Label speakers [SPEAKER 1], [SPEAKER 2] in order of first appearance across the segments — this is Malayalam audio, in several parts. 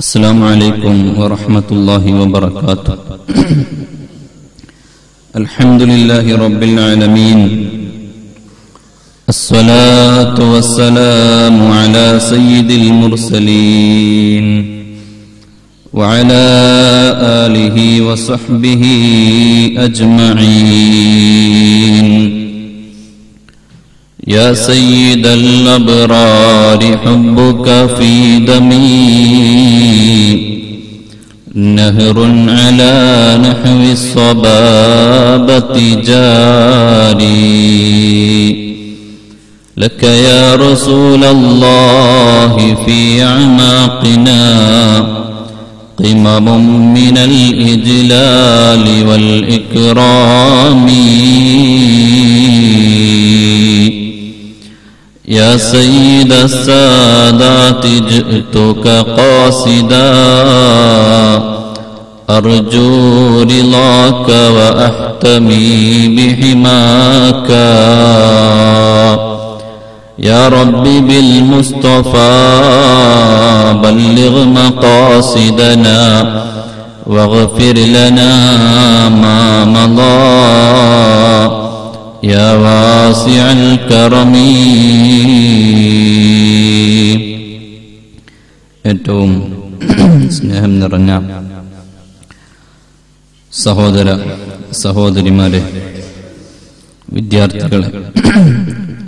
[SPEAKER 1] السلام عليكم ورحمة الله وبركاته. الحمد لله رب العالمين. الصلاة والسلام على سيد المرسلين وعلى آله وصحبه أجمعين. يا سيد الأبرار حبك في دمي. نهر على نحو الصبابة جاري. لك يا رسول الله في أعماقنا قمم من الإجلال والإكرام. يا سيد السادات جئتك قاصدا. أرجو رضاك وأحتمي بحماك. يا رب بالمصطفى بلغ مقاصدنا واغفر لنا ما مضى. يا واسع الكرم ഏറ്റവും സ്നേഹം നിറഞ്ഞ സഹോദര സഹോദരിമാരെ വിദ്യാർത്ഥികളെ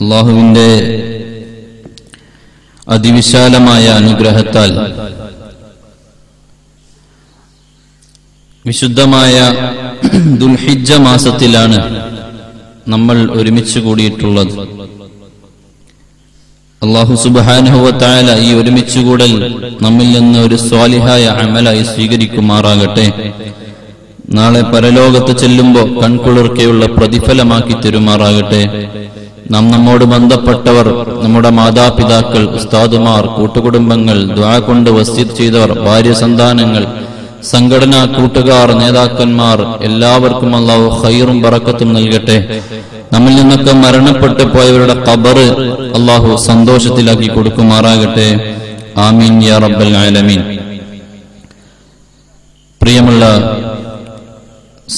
[SPEAKER 1] അള്ളാഹുവിൻ്റെ അതിവിശാലമായ അനുഗ്രഹത്താൽ വിശുദ്ധമായ ദുൽഹിജ മാസത്തിലാണ് നമ്മൾ ഒരുമിച്ച് കൂടിയിട്ടുള്ളത്. അള്ളാഹു സുബാനുഹുവത്തായ ഈ ഒരുമിച്ച് കൂടൽ നമ്മിൽ നിന്ന് ഒരു സ്വാലിഹായ അമലായി സ്വീകരിക്കുമാറാകട്ടെ. നാളെ പരലോകത്ത് ചെല്ലുമ്പോൾ കൺകുളിർക്കെയുള്ള പ്രതിഫലമാക്കി തരുമാറാകട്ടെ. നാം നമ്മോട് ബന്ധപ്പെട്ടവർ നമ്മുടെ മാതാപിതാക്കൾ ഉസ്താദുമാർ കൂട്ടുകുടുംബങ്ങൾ ദ്വാ കൊണ്ട് വസ്തി ചെയ്തവർ ഭാര്യ സന്താനങ്ങൾ സംഘടനാ കൂട്ടുകാർ നേതാക്കന്മാർ എല്ലാവർക്കും അള്ളാഹു ഹൈറും പറക്കത്തും നൽകട്ടെ. നമ്മിൽ നിന്നൊക്കെ മരണപ്പെട്ടു പോയവരുടെ കബറ് അള്ളാഹു സന്തോഷത്തിലാക്കി കൊടുക്കുമാറാകട്ടെ. ആമീൻ യാ റബ്ബൽ ആലമീൻ. പ്രിയമുള്ള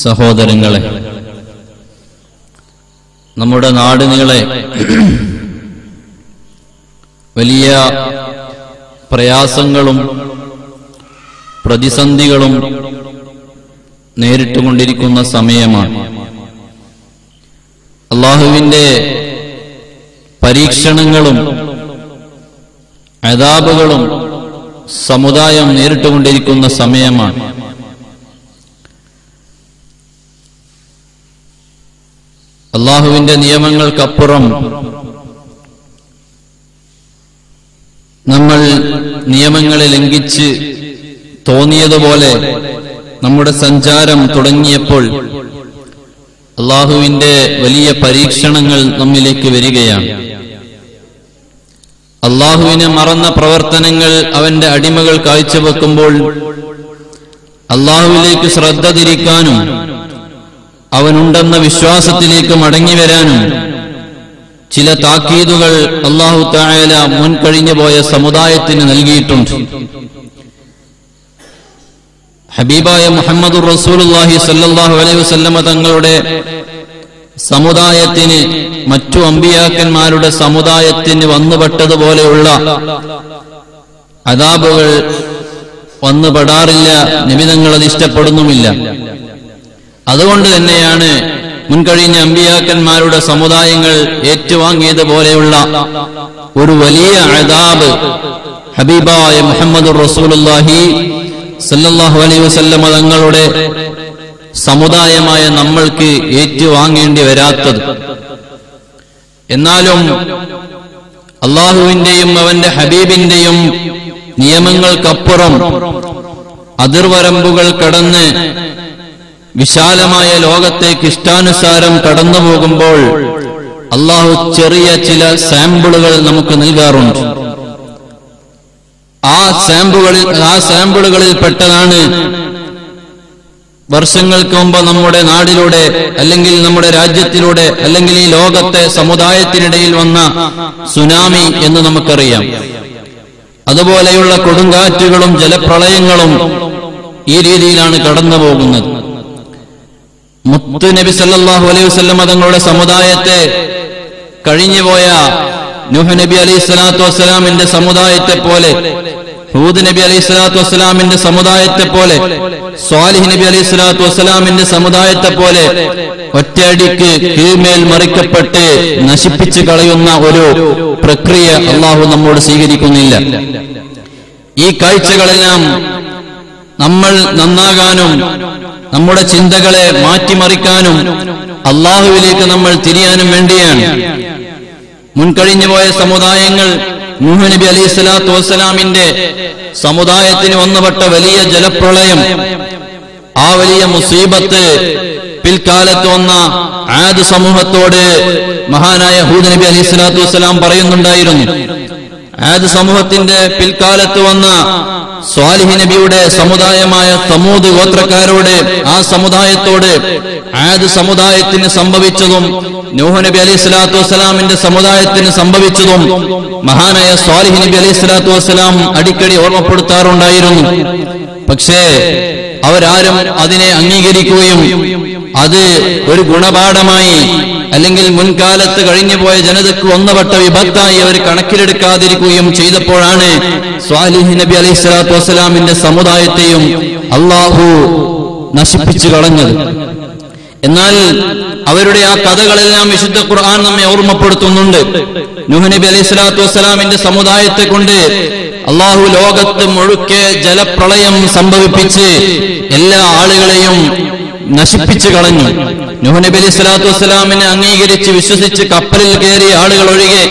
[SPEAKER 1] സഹോദരങ്ങളെ നമ്മുടെ നാട് വലിയ പ്രയാസങ്ങളും പ്രതിസന്ധികളും നേരിട്ടുകൊണ്ടിരിക്കുന്ന സമയമാണ്. അള്ളാഹുവിന്റെ പരീക്ഷണങ്ങളും അതാപുകളും സമുദായം നേരിട്ടുകൊണ്ടിരിക്കുന്ന സമയമാണ്. അള്ളാഹുവിന്റെ നിയമങ്ങൾക്കപ്പുറം നമ്മൾ നിയമങ്ങളെ ലംഘിച്ച് തോന്നിയതുപോലെ നമ്മുടെ സഞ്ചാരം തുടങ്ങിയപ്പോൾ അള്ളാഹുവിന്റെ വലിയ പരീക്ഷണങ്ങൾ നമ്മിലേക്ക് വരികയാണ്. അള്ളാഹുവിനെ മറന്ന പ്രവർത്തനങ്ങൾ അവന്റെ അടിമകൾ കാഴ്ചവെക്കുമ്പോൾ അള്ളാഹുവിലേക്ക് ശ്രദ്ധ തിരിക്കാനും അവനുണ്ടെന്ന വിശ്വാസത്തിലേക്ക് മടങ്ങി വരാനും ചില താക്കീതുകൾ അള്ളാഹു തായാല മുൻകഴിഞ്ഞു പോയ സമുദായത്തിന് നൽകിയിട്ടുണ്ട്. ഹബീബായ മുഹമ്മദ് റസൂലുല്ലാഹി സല്ലാഹു അലൈഹി വസല്ലമ തങ്ങളുടെ സമുദായത്തിന് മറ്റു അമ്പിയാക്കന്മാരുടെ സമുദായത്തിന് വന്നുപെട്ടതുപോലെയുള്ള അതാബുകൾ വന്നുപെടാറില്ല നിമിതങ്ങൾ അത് ഇഷ്ടപ്പെടുന്നുമില്ല. അതുകൊണ്ട് തന്നെയാണ് മുൻകഴിഞ്ഞ അമ്പിയാക്കന്മാരുടെ സമുദായങ്ങൾ ഏറ്റുവാങ്ങിയതുപോലെയുള്ള ഒരു വലിയ അതാബ് ഹബീബായ മുഹമ്മദ് റസൂലുല്ലാഹി സല്ലല്ലാഹു അലൈഹി വസല്ലമ തങ്ങളുടെ സമുദായമായ നമ്മൾക്ക് ഏറ്റുവാങ്ങേണ്ടി വരാത്തത്. എന്നാലും അള്ളാഹുവിന്റെയും അവന്റെ ഹബീബിന്റെയും നിയമങ്ങൾക്കപ്പുറം അതിർവരമ്പുകൾ കടന്ന് വിശാലമായ ലോകത്തേക്ക് ഇഷ്ടാനുസാരം കടന്നു പോകുമ്പോൾ അള്ളാഹു ചെറിയ ചില സാമ്പിളുകൾ നമുക്ക് നൽകാറുണ്ട്. ആ സാമ്പിളുകളിൽ ആ സാമ്പിളുകളിൽ പെട്ടതാണ്. വർഷങ്ങൾക്ക് മുമ്പ് നമ്മുടെ നാടിലൂടെ അല്ലെങ്കിൽ നമ്മുടെ രാജ്യത്തിലൂടെ അല്ലെങ്കിൽ ഈ ലോകത്തെ സമുദായത്തിനിടയിൽ വന്ന സുനാമി എന്ന് നമുക്കറിയാം. അതുപോലെയുള്ള കൊടുങ്കാറ്റുകളും ജലപ്രളയങ്ങളും ഈ രീതിയിലാണ് കടന്നു പോകുന്നത് മുത്തു നബി സല്ലാഹു അലൈഹി വസ്ലം തങ്ങളുടെ സമുദായത്തെ കഴിഞ്ഞുപോയ നൂഹ് നബി അലൈഹി സ്വലാത്തു വസ്സലാമിന്റെ സമുദായത്തെ പോലെ ഹൂദ് നബി അലൈഹി സ്വലാത്തു വസ്സലാമിന്റെ സമുദായത്തെ പോലെ സ്വാലിഹ് നബി അലൈഹി സ്വലാത്തു വസ്സലാമിന്റെ സമുദായത്തെ പോലെ ഒറ്റയടിക്ക് കീഴ്മേൽ മറിക്കപ്പെട്ട് നശിപ്പിച്ചു കളയുന്ന ഒരു പ്രക്രിയ അള്ളാഹു നമ്മോട് സ്വീകരിക്കുന്നില്ല. ഈ കാഴ്ചകളെല്ലാം നമ്മൾ നന്നാകാനും നമ്മുടെ ചിന്തകളെ മാറ്റിമറിക്കാനും അള്ളാഹുവിലേക്ക് നമ്മൾ തിരിയാനും വേണ്ടിയാണ്. മുൻകഴിഞ്ഞു പോയ സമുദായങ്ങൾ നൂഹ് നബി സ്വലാത്തു വസ്സലാമിന്റെ സമുദായത്തിന് വന്നുപെട്ട വലിയ ജലപ്രളയം ആ വലിയ മുസീബത്ത് പിൽക്കാലത്ത് വന്ന ആദ് സമൂഹത്തോട് മഹാനായ ഹൂദ് നബി അലി സ്വലാത്തു വസ്സലാം പറയുന്നുണ്ടായിരുന്നു. ആദ് സമൂഹത്തിന്റെ പിൽക്കാലത്ത് വന്ന സ്വാലിഹി നബിയുടെ സമുദായമായ സമൂത് ഗോത്രക്കാരോട് ആ സമുദായത്തോട് ആദ് സമുദായത്തിന് സംഭവിച്ചതും നൂഹ് നബി അലൈഹി സ്വലാത്തു വസ്സലാമിന്റെ സമുദായത്തിന് സംഭവിച്ചതും മഹാനായ സ്വാലിഹി നബി അലൈഹി സ്വലാത്തു വസ്സലാം അടിക്കടി ഓർമ്മപ്പെടുത്താറുണ്ടായിരുന്നു. പക്ഷേ അവരാരും അതിനെ അംഗീകരിക്കുകയും അത് ഒരു ഗുണപാഠമായി അല്ലെങ്കിൽ മുൻകാലത്ത് കഴിഞ്ഞുപോയ ജനതയ്ക്ക് ഒന്നപ്പെട്ട വിഭക്തായി അവർ കണക്കിലെടുക്കാതിരിക്കുകയും ചെയ്തപ്പോഴാണ് സ്വാലിഹ് നബി അലൈഹി സ്വലാത്തു വസ്സലാമിന്റെ സമുദായത്തെയും അള്ളാഹു നശിപ്പിച്ചു കളഞ്ഞത്. എന്നാൽ അവരുടെ ആ കഥകളെല്ലാം വിശുദ്ധ ഖുർആൻ നമ്മെ ഓർമ്മപ്പെടുത്തുന്നുണ്ട്. നബി അലൈഹി സ്വലാത്തു വസ്സലാമിന്റെ സമുദായത്തെ കൊണ്ട് അള്ളാഹു ലോകത്ത് മുഴുക്കെ ജലപ്രളയം സംഭവിപ്പിച്ച് എല്ലാ ആളുകളെയും നശിപ്പിച്ചു കളഞ്ഞു. നബി അലൈഹി സ്വലാത്തു വസ്സലാമിനെ അംഗീകരിച്ച് വിശ്വസിച്ച് കപ്പലിൽ കയറിയ ആളുകൾ ഒഴികെ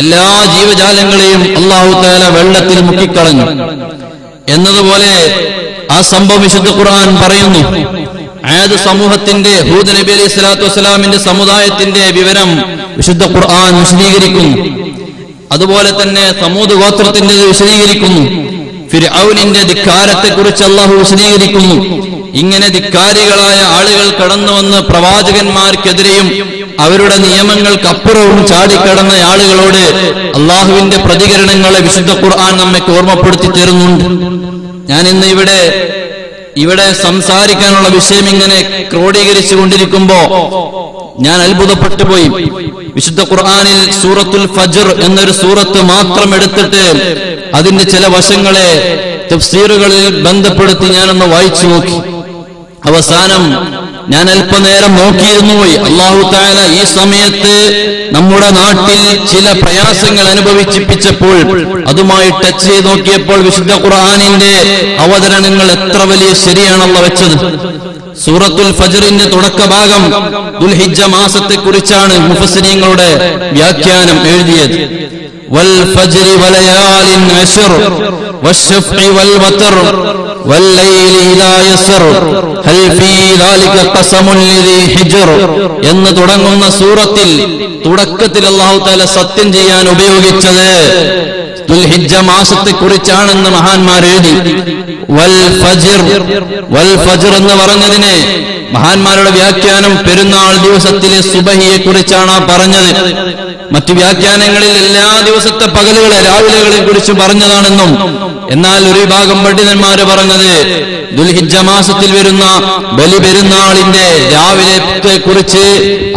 [SPEAKER 1] എല്ലാ ജീവജാലങ്ങളെയും അള്ളാഹു താല വെള്ളത്തിൽ മുക്കിക്കളഞ്ഞു. എന്നതുപോലെ ആ സംഭവം വിശുദ്ധ ഖുർആൻ പറയുന്നു. ആയത് സമൂഹത്തിന്റെ ഹൂദ് നബി അലൈഹി സ്വലാത്തു വസ്സലാമിന്റെ സമുദായത്തിന്റെ വിവരം വിശുദ്ധ ഖുർആൻ വിശദീകരിക്കുന്നു. അതുപോലെ തന്നെ സമൂത് ഗോത്രത്തിന്റെ വിശദീകരിക്കുന്നു. ഫിർഔനിന്റെ ധിക്കാരത്തെ കുറിച്ച് അള്ളാഹു വിശദീകരിക്കുന്നു. ഇങ്ങനെ ധിക്കാരികളായ ആളുകൾ കടന്നു വന്ന് പ്രവാചകന്മാർക്കെതിരെയും അവരുടെ നിയമങ്ങൾക്കപ്പുറവും ചാടിക്കടന്ന ആളുകളോട് അള്ളാഹുവിന്റെ പ്രതികരണങ്ങളെ വിശുദ്ധ ഖുർആൻ നമ്മെ ഓർമ്മപ്പെടുത്തി തരുന്നുണ്ട്. ഞാൻ ഇന്ന് ഇവിടെ ഇവിടെ സംസാരിക്കാനുള്ള വിഷയം ഇങ്ങനെ ക്രോഡീകരിച്ചു കൊണ്ടിരിക്കുമ്പോ ഞാൻ അത്ഭുതപ്പെട്ടു പോയി. വിശുദ്ധ ഖുർആാനിൽ സൂറത്തുൽ ഫജർ എന്നൊരു സൂറത്ത് മാത്രം എടുത്തിട്ട് അതിന്റെ ചില വശങ്ങളെ തഫ്സീറുകളിൽ ബന്ധപ്പെടുത്തി ഞാനൊന്ന് വായിച്ചു നോക്കി. അവസാനം ഞാൻ അല്പനേരം നോക്കിയിരുന്നു പോയി. അള്ളാഹു താല ഈ സമയത്ത് നമ്മുടെ നാട്ടിൽ ചില പ്രയാസങ്ങൾ അനുഭവിച്ചിപ്പിച്ചപ്പോൾ അതുമായി ടച്ച് ചെയ്ത് നോക്കിയപ്പോൾ വിശുദ്ധ ഖുർആാനിന്റെ അവതരണങ്ങൾ എത്ര വലിയ ശരിയാണല്ലോ വെച്ചത്. സൂറത്തുൽ ഫജറിന്റെ തുടക്ക ഭാഗം ദുൽഹിജ്ജ മാസത്തെ കുറിച്ചാണ് മുഫസിനീങ്ങളുടെ വ്യാഖ്യാനം എഴുതിയത് والفجر وليال عشر والشفع والوتر والليل إذا يسر هل في ذلك قسم لذي حجر എന്ന് തുടങ്ങുന്ന സൂറത്തിൽ തുടക്കത്തിൽ അള്ളാഹു താല സത്യം ചെയ്യാൻ ഉപയോഗിച്ചത് ദുൽഹിജ്ജ മാസത്തെ കുറിച്ചാണെന്ന് മഹാന്മാർ എഴുതി. വൽ ഫജിർ വൽ ഫജിർ എന്ന് പറഞ്ഞതിനെ മഹാന്മാരുടെ വ്യാഖ്യാനം പെരുന്നാൾ ദിവസത്തിലെ സുബഹിയെ കുറിച്ചാണ് പറഞ്ഞത്. മറ്റു വ്യാഖ്യാനങ്ങളിൽ എല്ലാ ദിവസത്തെ പകലുകളെ രാവിലെകളെ കുറിച്ച് പറഞ്ഞതാണെന്നും എന്നാൽ ഒരു വിഭാഗം പണ്ഡിതന്മാര് പറഞ്ഞത് ദുൽഹിജ്ജ മാസത്തിൽ വരുന്ന ബലി പെരുന്നാളിന്റെ രാവിലെ കുറിച്ച്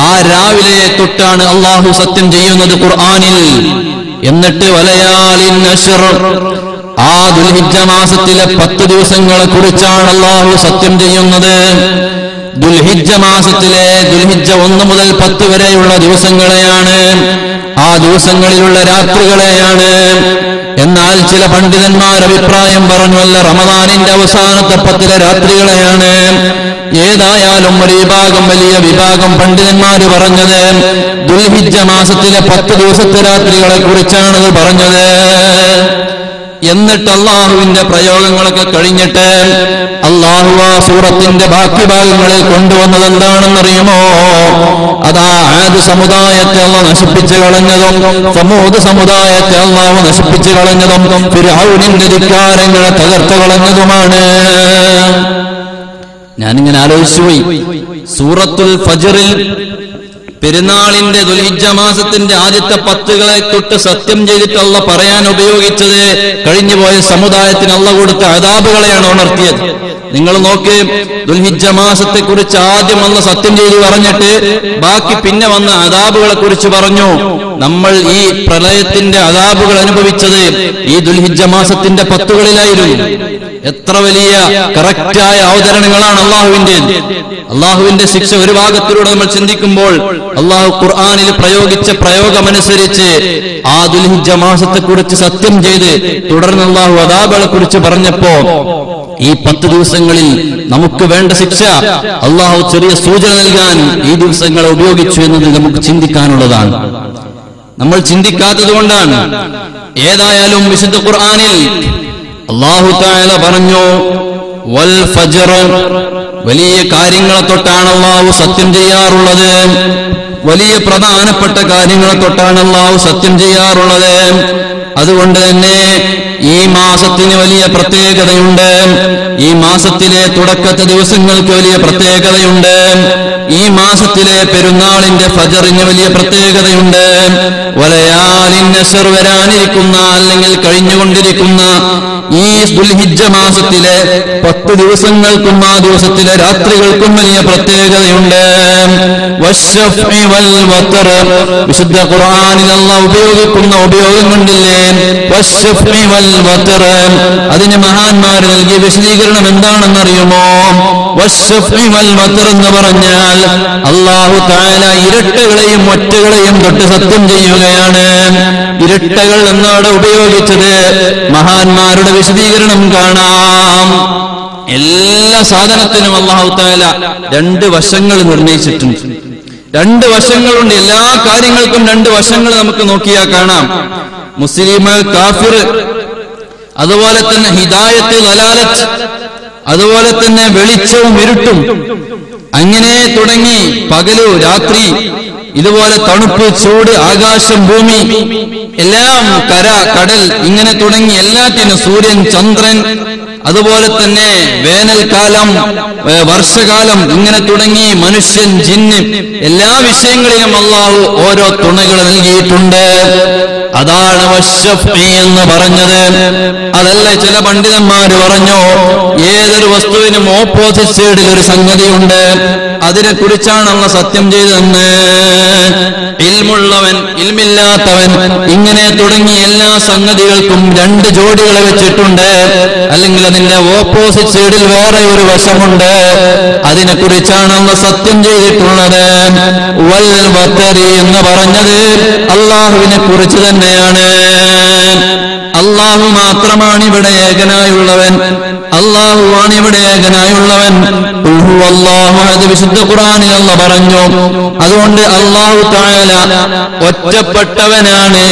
[SPEAKER 1] ആ രാവിലെ തൊട്ടാണ് അള്ളാഹു സത്യം ചെയ്യുന്നത് ഖുർആാനിൽ. എന്നിട്ട് വലയാലിൻ ആ ദുൽഹിജ മാസത്തിലെ പത്ത് ദിവസങ്ങളെ കുറിച്ചാണ് അള്ളാഹു സത്യം ചെയ്യുന്നത്. ദുൽഹിജ മാസത്തിലെ ദുൽഹിജ ഒന്ന് മുതൽ പത്ത് വരെയുള്ള ദിവസങ്ങളെയാണ്. ആ ദിവസങ്ങളിലുള്ള രാത്രികളെയാണ് എന്നാൽ ചില പണ്ഡിതന്മാർ അഭിപ്രായം പറഞ്ഞുവല്ല റമദാനിന്റെ അവസാനത്തെ പത്തിലെ രാത്രികളെയാണ്. ഏതായാലും ഒരു വിഭാഗം വലിയ വിഭാഗം പണ്ഡിതന്മാർ പറഞ്ഞത് ദുൽഹിജ മാസത്തിലെ പത്ത് ദിവസത്തെ രാത്രികളെ കുറിച്ചാണ് പറഞ്ഞത്. എന്നിട്ട് അള്ളാഹുവിന്റെ പ്രയോഗങ്ങളൊക്കെ കഴിഞ്ഞിട്ട് അള്ളാഹു ആ സൂറത്തിന്റെ ബാക്കി ഭാഗങ്ങളിൽ കൊണ്ടുവന്നത് എന്താണെന്നറിയുമോ? അതാ ആദ് സമുദായത്തെ അള്ള നശിപ്പിച്ചു കളഞ്ഞതും സമൂഹ സമുദായത്തെ അള്ളാഹു നശിപ്പിച്ചു കളഞ്ഞതും ഫിരാവുനിന്റെ ധിക്കാരങ്ങളെ തകർത്തു കളഞ്ഞതുമാണ്. ഞാനിങ്ങനെ ആലോചിച്ചു പോയി സൂറത്തുൽ ഫജറിൽ പെരുന്നാളിന്റെ ദുൽഹിജ മാസത്തിന്റെ ആദ്യത്തെ പത്തുകളെ തൊട്ട് സത്യം ചെയ്തിട്ടുള്ള പറയാൻ ഉപയോഗിച്ചത് കഴിഞ്ഞുപോയ സമുദായത്തിന് അള്ള കൊടുത്ത അതാബുകളെയാണ് ഉണർത്തിയത്. നിങ്ങൾ നോക്കി ദുൽഹിജ മാസത്തെ കുറിച്ച് ആദ്യം അള്ള സത്യം ചെയ്ത് പറഞ്ഞിട്ട് ബാക്കി പിന്നെ വന്ന അതാബുകളെ കുറിച്ച് പറഞ്ഞു. നമ്മൾ ഈ പ്രളയത്തിന്റെ അതാബുകൾ അനുഭവിച്ചത് ഈ ദുൽഹിജ മാസത്തിന്റെ പത്തുകളിലായിരുന്നു. എത്ര വലിയ കറക്റ്റായ അവതരണങ്ങളാണ് അള്ളാഹുവിന്റെ അള്ളാഹുവിന്റെ ശിക്ഷ ഒരു ഭാഗത്തിലൂടെ നമ്മൾ ചിന്തിക്കുമ്പോൾ അള്ളാഹു ഖുർആാനിൽ പ്രയോഗിച്ച പ്രയോഗമനുസരിച്ച് ആ ദുൽഹിജ മാസത്തെ കുറിച്ച് സത്യം ചെയ്ത് തുടർന്ന് അള്ളാഹു അതാബുകളെ കുറിച്ച് പറഞ്ഞപ്പോ ഈ പത്ത് ദിവസങ്ങളിൽ നമുക്ക് വേണ്ട ശിക്ഷ അള്ളാഹു ചെറിയ സൂചന നൽകാൻ ഈ ദിവസങ്ങളെ ഉപയോഗിച്ചു എന്നത് നമുക്ക് ചിന്തിക്കാനുള്ളതാണ്. നമ്മൾ ചിന്തിക്കാത്തത് കൊണ്ടാണ്. ഏതായാലും വിശുദ്ധ ഖുർആാനിൽ അള്ളാഹു താല പറഞ്ഞു വൽ ഫജർ വലിയ കാര്യങ്ങളെ തൊട്ടാണ് അള്ളാഹു സത്യം ചെയ്യാറുള്ളത്. വലിയ പ്രധാനപ്പെട്ട കാര്യങ്ങളെ തൊട്ടാണ് അള്ളാഹു സത്യം ചെയ്യാറുള്ളത്. അതുകൊണ്ട് തന്നെ ഈ മാസത്തിന് വലിയ പ്രത്യേകതയുണ്ട് ഈ മാസത്തിലെ തുടക്കത്തെ ദിവസങ്ങൾക്ക് വലിയ പ്രത്യേകതയുണ്ട് ഈ മാസത്തിലെ പെരുന്നാളിന്റെ ഫജറിന് വലിയ പ്രത്യേകതയുണ്ട് വലയാലിന്റെ സെർ വരാനിരിക്കുന്ന അല്ലെങ്കിൽ കഴിഞ്ഞുകൊണ്ടിരിക്കുന്ന ഈ ദുൽഹിജ മാസത്തിലെ പത്ത് ദിവസങ്ങൾക്കും ആ ദിവസത്തിലെ രാത്രികൾക്കും വലിയ പ്രത്യേകതയുണ്ട്. വിശുദ്ധ ഖുർആനിൽ അല്ല ഉപയോഗിക്കുന്ന ഉപയോഗം കണ്ടില്ലേ. അതിന് മഹാന്മാർ നൽകിയ വിശദീകരണം എന്താണെന്നറിയുമോ? എന്ന് പറഞ്ഞാൽ അള്ളാഹു താല ഇരട്ടകളെയും ഒറ്റകളെയും തൊട്ട് സത്യം ചെയ്യുകയാണ്. ഇരട്ടകൾ എന്നവിടെ ഉപയോഗിച്ചത്. മഹാന്മാരുടെ വിശദീകരണം കാണാം. എല്ലാ സാധനത്തിനും അള്ളാഹു താല രണ്ട് വശങ്ങൾ നിർണയിച്ചിട്ടുണ്ട്. രണ്ട് വശങ്ങളുണ്ട്. എല്ലാ കാര്യങ്ങൾക്കും രണ്ട് വശങ്ങൾ നമുക്ക് നോക്കിയാൽ കാണാം. മുസ്ലിം കാഫിർ അതുപോലെ തന്നെ ഹിദായത്ത് ലലാലത്ത് അതുപോലെ തന്നെ വെളിച്ചവും ഇരുട്ടും. അങ്ങനെ തുടങ്ങി പകലു രാത്രി ഇതുപോലെ തണുപ്പ് ചൂട് ആകാശം ഭൂമി എല്ലാം കര കടൽ ഇങ്ങനെ തുടങ്ങി എല്ലാറ്റിനും സൂര്യൻ ചന്ദ്രൻ അതുപോലെ തന്നെ വേനൽക്കാലം വർഷകാലം ഇങ്ങനെ തുടങ്ങി മനുഷ്യൻ ജിന്ന് എല്ലാ വിഷയങ്ങളിലും അള്ളാഹു ഓരോ തുണകൾ നൽകിയിട്ടുണ്ട്. അതാണ് എന്ന് പറഞ്ഞത്. അതല്ലേ ചില പണ്ഡിതന്മാര് പറഞ്ഞു ഏതൊരു വസ്തുവിനും ഓപ്പോസിറ്റ് സൈഡിൽ ഒരു സംഗതിയുണ്ട്. അതിനെ കുറിച്ചാണ് അന്ന് സത്യം ചെയ്തതെന്ന്. ഇൽമുള്ളവൻ ഇൽമില്ലാത്തവൻ ഇങ്ങനെ തുടങ്ങി എല്ലാ സംഗതികൾക്കും രണ്ട് ജോഡികളെ വെച്ചിട്ടുണ്ട്. അല്ലെങ്കിൽ അതിന്റെ ഓപ്പോസിറ്റ് സൈഡിൽ വേറെ ഒരു വശമുണ്ട്. അതിനെ കുറിച്ചാണ് അന്ന് സത്യം ചെയ്തിട്ടുള്ളത്. വൽ എന്ന് പറഞ്ഞത് അള്ളാഹുവിനെ കുറിച്ച് തന്നെയാണ്. അള്ളാഹു മാത്രമാണ് ഇവിടെ ഏകനായുള്ളവൻ. അള്ളാഹുവാണ് ഇവിടെ ഏകനായുള്ളവൻ. അള്ളാഹു അത് വിശുദ്ധ ഖുറാനിൽ അല്ല പറഞ്ഞു. അതുകൊണ്ട് അള്ളാഹു താഴല ഒറ്റപ്പെട്ടവനാണ്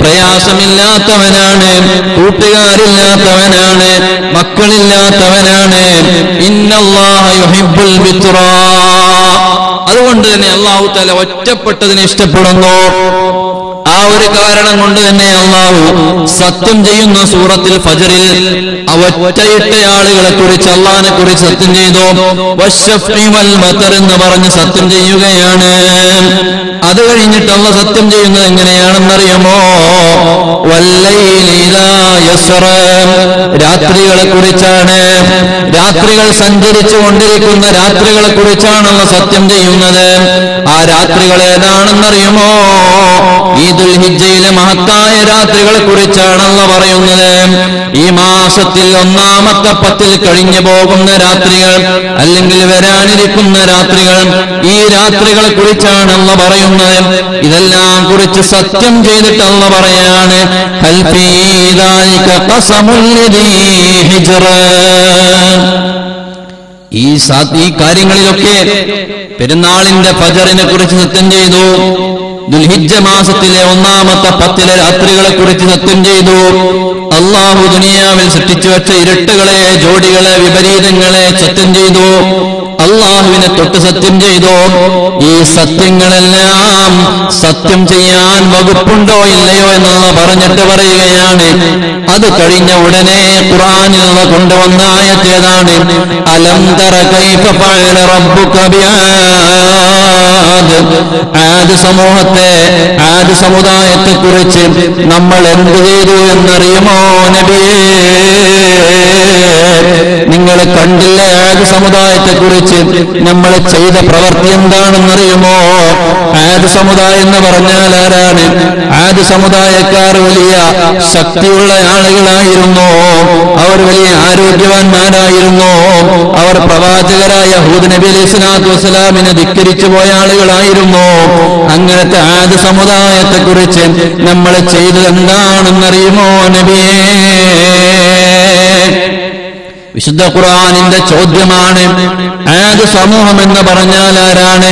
[SPEAKER 1] പ്രയാസമില്ലാത്തവനാണ് കൂട്ടുകാരില്ലാത്തവനാണ് മക്കളില്ലാത്തവനാണ്. അതുകൊണ്ട് തന്നെ അള്ളാഹു തല ഒറ്റപ്പെട്ടതിനെ ഇഷ്ടപ്പെടുന്നു. ആ ഒരു കാരണം കൊണ്ട് തന്നെ അള്ളാഹു സത്യം ചെയ്യുന്ന സൂറത്തിൽ ഫജറിൽ ഒറ്റയിട്ട ആളുകളെ കുറിച്ച് അള്ളാഹിനെ കുറിച്ച് സത്യം ചെയ്തു. എന്ന് പറഞ്ഞ് സത്യം ചെയ്യുകയാണ്. അത് കഴിഞ്ഞിട്ട് അള്ള സത്യം ചെയ്യുന്നത് എങ്ങനെയാണെന്നറിയുമോ. രാത്രികളെ കുറിച്ചാണ്. രാത്രികൾ സഞ്ചരിച്ചു കൊണ്ടിരിക്കുന്ന രാത്രികളെ കുറിച്ചാണ് സത്യം ചെയ്യുന്നത്. ആ രാത്രികൾ ഏതാണെന്നറിയുമോ? ഈ ദുൽഹിജ്ജയിലെ മഹത്തായ രാത്രികളെ കുറിച്ചാണല്ലോ പറയുന്നത്. ഈ മാസത്തിൽ ഒന്നാമത്തെ പത്തിൽ കഴിഞ്ഞു പോകുന്ന രാത്രികൾ അല്ലെങ്കിൽ വരാനിരിക്കുന്ന രാത്രികൾ ഈ രാത്രികളെ കുറിച്ചാണല്ലോ പറയുന്നത്. ഇതെല്ലാം കുറിച്ച് സത്യം ചെയ്തിട്ടല്ല പറയാണ്. ഈ ഈ കാര്യങ്ങളിലൊക്കെ പെരുന്നാളിന്റെ ഫജറിനെ കുറിച്ച് സത്യം ചെയ്തു. ദുൽഹിജ്ജ മാസത്തിലെ ഒന്നാമത്തെ പത്തിലെ രാത്രികളെ കുറിച്ച് സത്യം ചെയ്തു. അള്ളാഹു ദുനിയാവിൽ സൃഷ്ടിച്ചു വെച്ച ഇരട്ടുകളെ ജോഡികളെ വിപരീതങ്ങളെ സത്യം ചെയ്തു. അള്ളാഹുവിനെ തൊട്ട് സത്യം ചെയ്തു. ഈ സത്യങ്ങളെല്ലാം സത്യം ചെയ്യാൻ വകുപ്പുണ്ടോ ഇല്ലയോ എന്നുള്ള പറഞ്ഞിട്ട് പറയുകയാണ്. അത് കഴിഞ്ഞ ഉടനെ നിന്ന് കൊണ്ടുവന്ന ആയത്തേതാണ് അലം തറ കൈഫ ഫഅല റബ്ബുക ബിആദ് ആദ് സമൂഹത്തെ ആദ് സമുദായത്തെ കുറിച്ച് നമ്മൾ എന്ത് ചെയ്തു എന്നറിയുമോ നബിയെ? നിങ്ങൾ കണ്ടില്ല ആദ് സമുദായത്തെ കുറിച്ച് നമ്മൾ ചെയ്ത പ്രവൃത്തി എന്താണെന്നറിയുമോ? ആദ് സമുദായം എന്ന് പറഞ്ഞാൽ ആരാണ്? ആദ് സമുദായക്കാർ വലിയ ശക്തിയുള്ള ആളുകളായിരുന്നു. അവർ വലിയ ആരോഗ്യവാന്മാരായിരുന്നു. അവർ പ്രവാചകരായ ഹൂദ് നബി അലൈഹി സ്വലാത്തു വസ്സലാമിനെ ധിക്കരിച്ചു പോയ ആളുകളായിരുന്നു? അങ്ങനത്തെ ആദ്യ സമുദായത്തെ കുറിച്ച് നമ്മൾ ചെയ്തത് എന്താണെന്നറിയുമോ നബിയേ? വിശുദ്ധ ഖുർആാനിന്റെ ചോദ്യമാണ്. ആദ് സമൂഹം എന്ന് പറഞ്ഞാൽ ആരാണ്?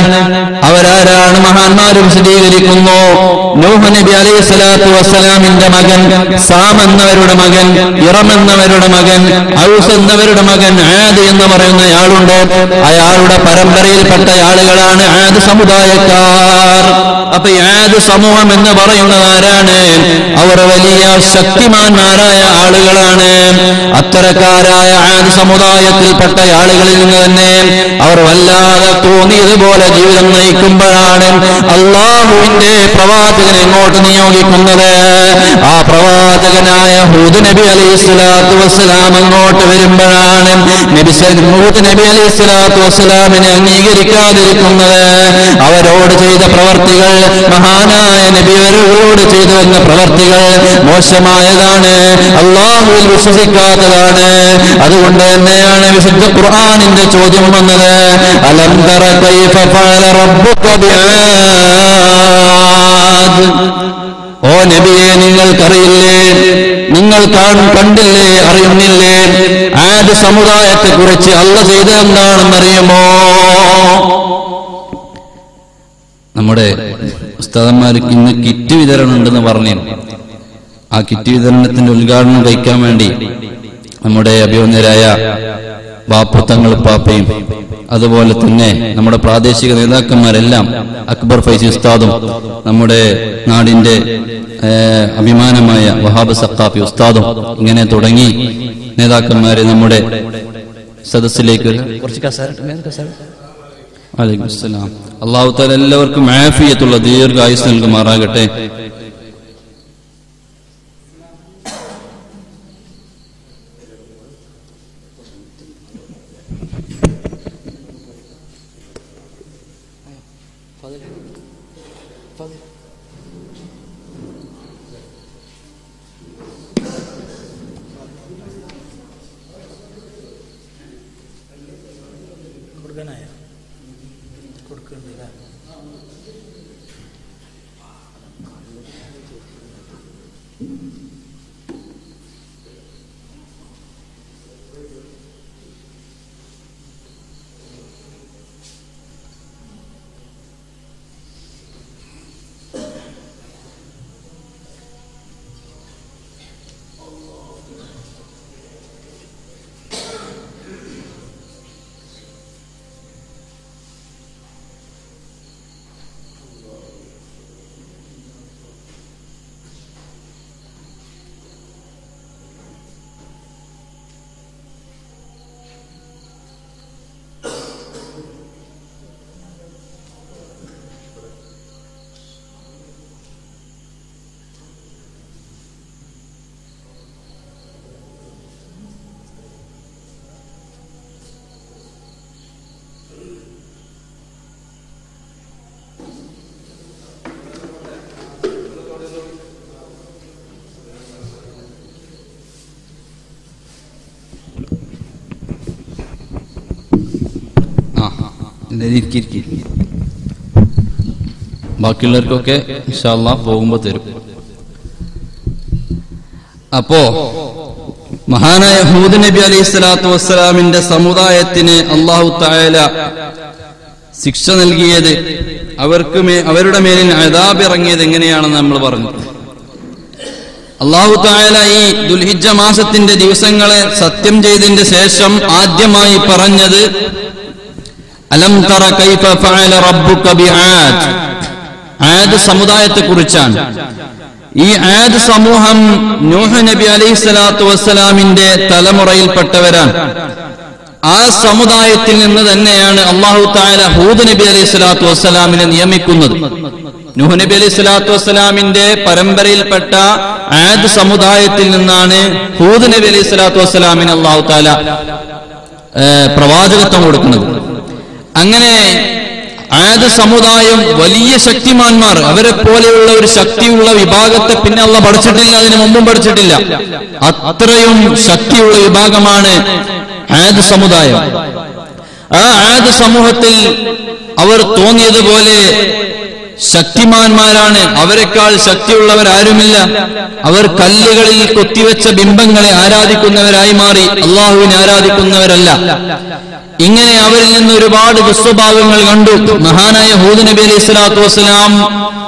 [SPEAKER 1] അവരാരാണ് മഹാന്മാർ വിശദീകരിക്കുന്നു. നൂഹ് നബി അലൈഹി സ്വലാത്തു വസ്സലാമിന്റെ മകൻ സാം എന്നവരുടെ മകൻ ഇറം എന്നവരുടെ മകൻ ഔസ് എന്നവരുടെ മകൻ ആദ് എന്ന് പറയുന്ന ആളുണ്ട്. അയാളുടെ പരമ്പരയിൽപ്പെട്ട ആളുകളാണ് ആദ് സമുദായക്കാർ. അപ്പൊ ഏത് സമൂഹം എന്ന് പറയുന്നത് ആരാണ്? അവർ വലിയ ശക്തിമാന്മാരായ ആളുകളാണ്. അത്തരക്കാരായ ആദ് സമുദായത്തിൽപ്പെട്ട ആളുകളിൽ നിന്ന് തന്നെ അവർ വല്ലാതെ തോന്നിയതുപോലെ ജീവിതം നയിക്കുമ്പോഴാണ് അള്ളാഹുവിന്റെ പ്രവാചകനെ എങ്ങോട്ട് നിയോഗിക്കുന്നത്. ആ പ്രവാചകനായ ഹൂദ് നബി അലൈഹി സ്വലാത്തു വസ്സലാം അങ്ങോട്ട് വരുമ്പോഴാണ് നബി ഹൂദ് നബി അലൈഹി സ്വലാത്തു വസ്സലാമിനെ അംഗീകരിക്കാതിരിക്കുന്നത്. അവരോട് ചെയ്ത പ്രവർത്തികൾ മഹാനായ നബി അവരോട് ചെയ്തു വന്ന പ്രവർത്തികൾ മോശമായതാണ്. അള്ളാഹുവിൽ വിശ്വസിക്കാത്തതാണ്. അതുകൊണ്ട് തന്നെയാണ് വിശുദ്ധ ഖുർആാനിന്റെ ചോദ്യം വന്നത്. അലം തറ കൈഫ ഫഅല റബ്ബുക ബിആദ് ഓ നബിയെ നിങ്ങൾക്കറിയില്ലേ? നിങ്ങൾ കാണും കണ്ടില്ലേ? അറിയുന്നില്ലേ? ആദ് സമുദായത്തെ കുറിച്ച് അള്ള ചെയ്ത എന്താണെന്നറിയുമോ? നമ്മുടെ ഉസ്താദന്മാർക്ക് ഇന്ന് കിറ്റ് വിതരണം ഉണ്ടെന്ന് പറഞ്ഞു. ആ കിറ്റ് വിതരണത്തിന്റെ ഉദ്ഘാടനം കഴിക്കാൻ വേണ്ടി നമ്മുടെ അഭിമന്യരായ ബാപ്പുത്തങ്ങൾ പാപ്പയും അതുപോലെ തന്നെ നമ്മുടെ പ്രാദേശിക നേതാക്കന്മാരെല്ലാം അക്ബർ ഫൈസി ഉസ്താദും നമ്മുടെ നാടിന്റെ അഭിമാനമായ വഹാബ് സഖാഫി ഉസ്താദും ഇങ്ങനെ തുടങ്ങി നേതാക്കന്മാരെ നമ്മുടെ സദസ്സിലേക്ക് കുറച്ച് അലൈക്കും അള്ളാഹു താല എല്ലാവർക്കും ആഫിയത്തുള്ള ദീർഘായുസ് നൽകുമാറാകട്ടെ. ഇരിക്കി. ബാക്കിയുള്ളവർക്കൊക്കെ ഇൻഷാല്ലാ പോകുമ്പോ തരും അപ്പോ മഹാനായ ഹൂദ് നബി അലൈഹി സ്വലാത്തു വസ്സലാമിന്റെ സമുദായത്തിന് അള്ളാഹു തായാല ശിക്ഷ നൽകിയത് അവർക്ക് അവരുടെ മേലിൽ അതാബ് ഇറങ്ങിയത് എങ്ങനെയാണെന്ന് നമ്മൾ പറഞ്ഞു അള്ളാഹു തായാല ഈ ദുൽഹിജ മാസത്തിന്റെ ദിവസങ്ങളെ സത്യം ചെയ്തതിന്റെ ശേഷം ആദ്യമായി പറഞ്ഞത് അലം തറ കൈഫ ഫഅല റബ്ബുക ബിആദ്. ആദ് സമുദായത്തെ കുറിച്ചാണ് ഈ ആദ് സമൂഹം നൂഹ് നബി അലൈഹി സ്വലാത്തു വസ്സലാമിന്റെ തലമുറയിൽപ്പെട്ടവരാണ്. ആ സമുദായത്തിൽ നിന്ന് തന്നെയാണ് അള്ളാഹു താല ഹൂദ് നബി അലൈഹി സ്വലാത്തു വസ്സലാമിനെ നിയമിക്കുന്നത്. നൂഹ് നബി അലൈഹി സ്വലാത്തു വസ്സലാമിന്റെ പരമ്പരയിൽപ്പെട്ട ആദ് സമുദായത്തിൽ നിന്നാണ് ഹൂദ് നബി അലൈഹി സ്വലാത്തു വസ്സലാമിന് അള്ളാഹു താല പ്രവാചകത്വം കൊടുക്കുന്നത്. അങ്ങനെ ആദ സമുദായം വലിയ ശക്തിമാന്മാർ അവരെ പോലെയുള്ള ഒരു ശക്തിയുള്ള വിഭാഗത്തെ പിന്നെ അള്ള പഠിച്ചിട്ടില്ല അതിന് മുമ്പും പഠിച്ചിട്ടില്ല. അത്രയും ശക്തിയുള്ള വിഭാഗമാണ് ആദ സമുദായം. ആ ആദ സമൂഹത്തിൽ അവർ തോന്നിയതുപോലെ ശക്തിമാന്മാരാണ്. അവരെക്കാൾ ശക്തിയുള്ളവർ ആരുമില്ല. അവർ കല്ലുകളിൽ കൊത്തിവെച്ച ബിംബങ്ങളെ ആരാധിക്കുന്നവരായി മാറി അള്ളാഹുവിനെ ആരാധിക്കുന്നവരല്ല. ഇങ്ങനെ അവരിൽ നിന്ന് ഒരുപാട് ദുസ്വഭാവങ്ങൾ കണ്ടു. മഹാനായ ഹൂദ് നബി അലൈഹി സ്വലാത്തു വസ്സലാം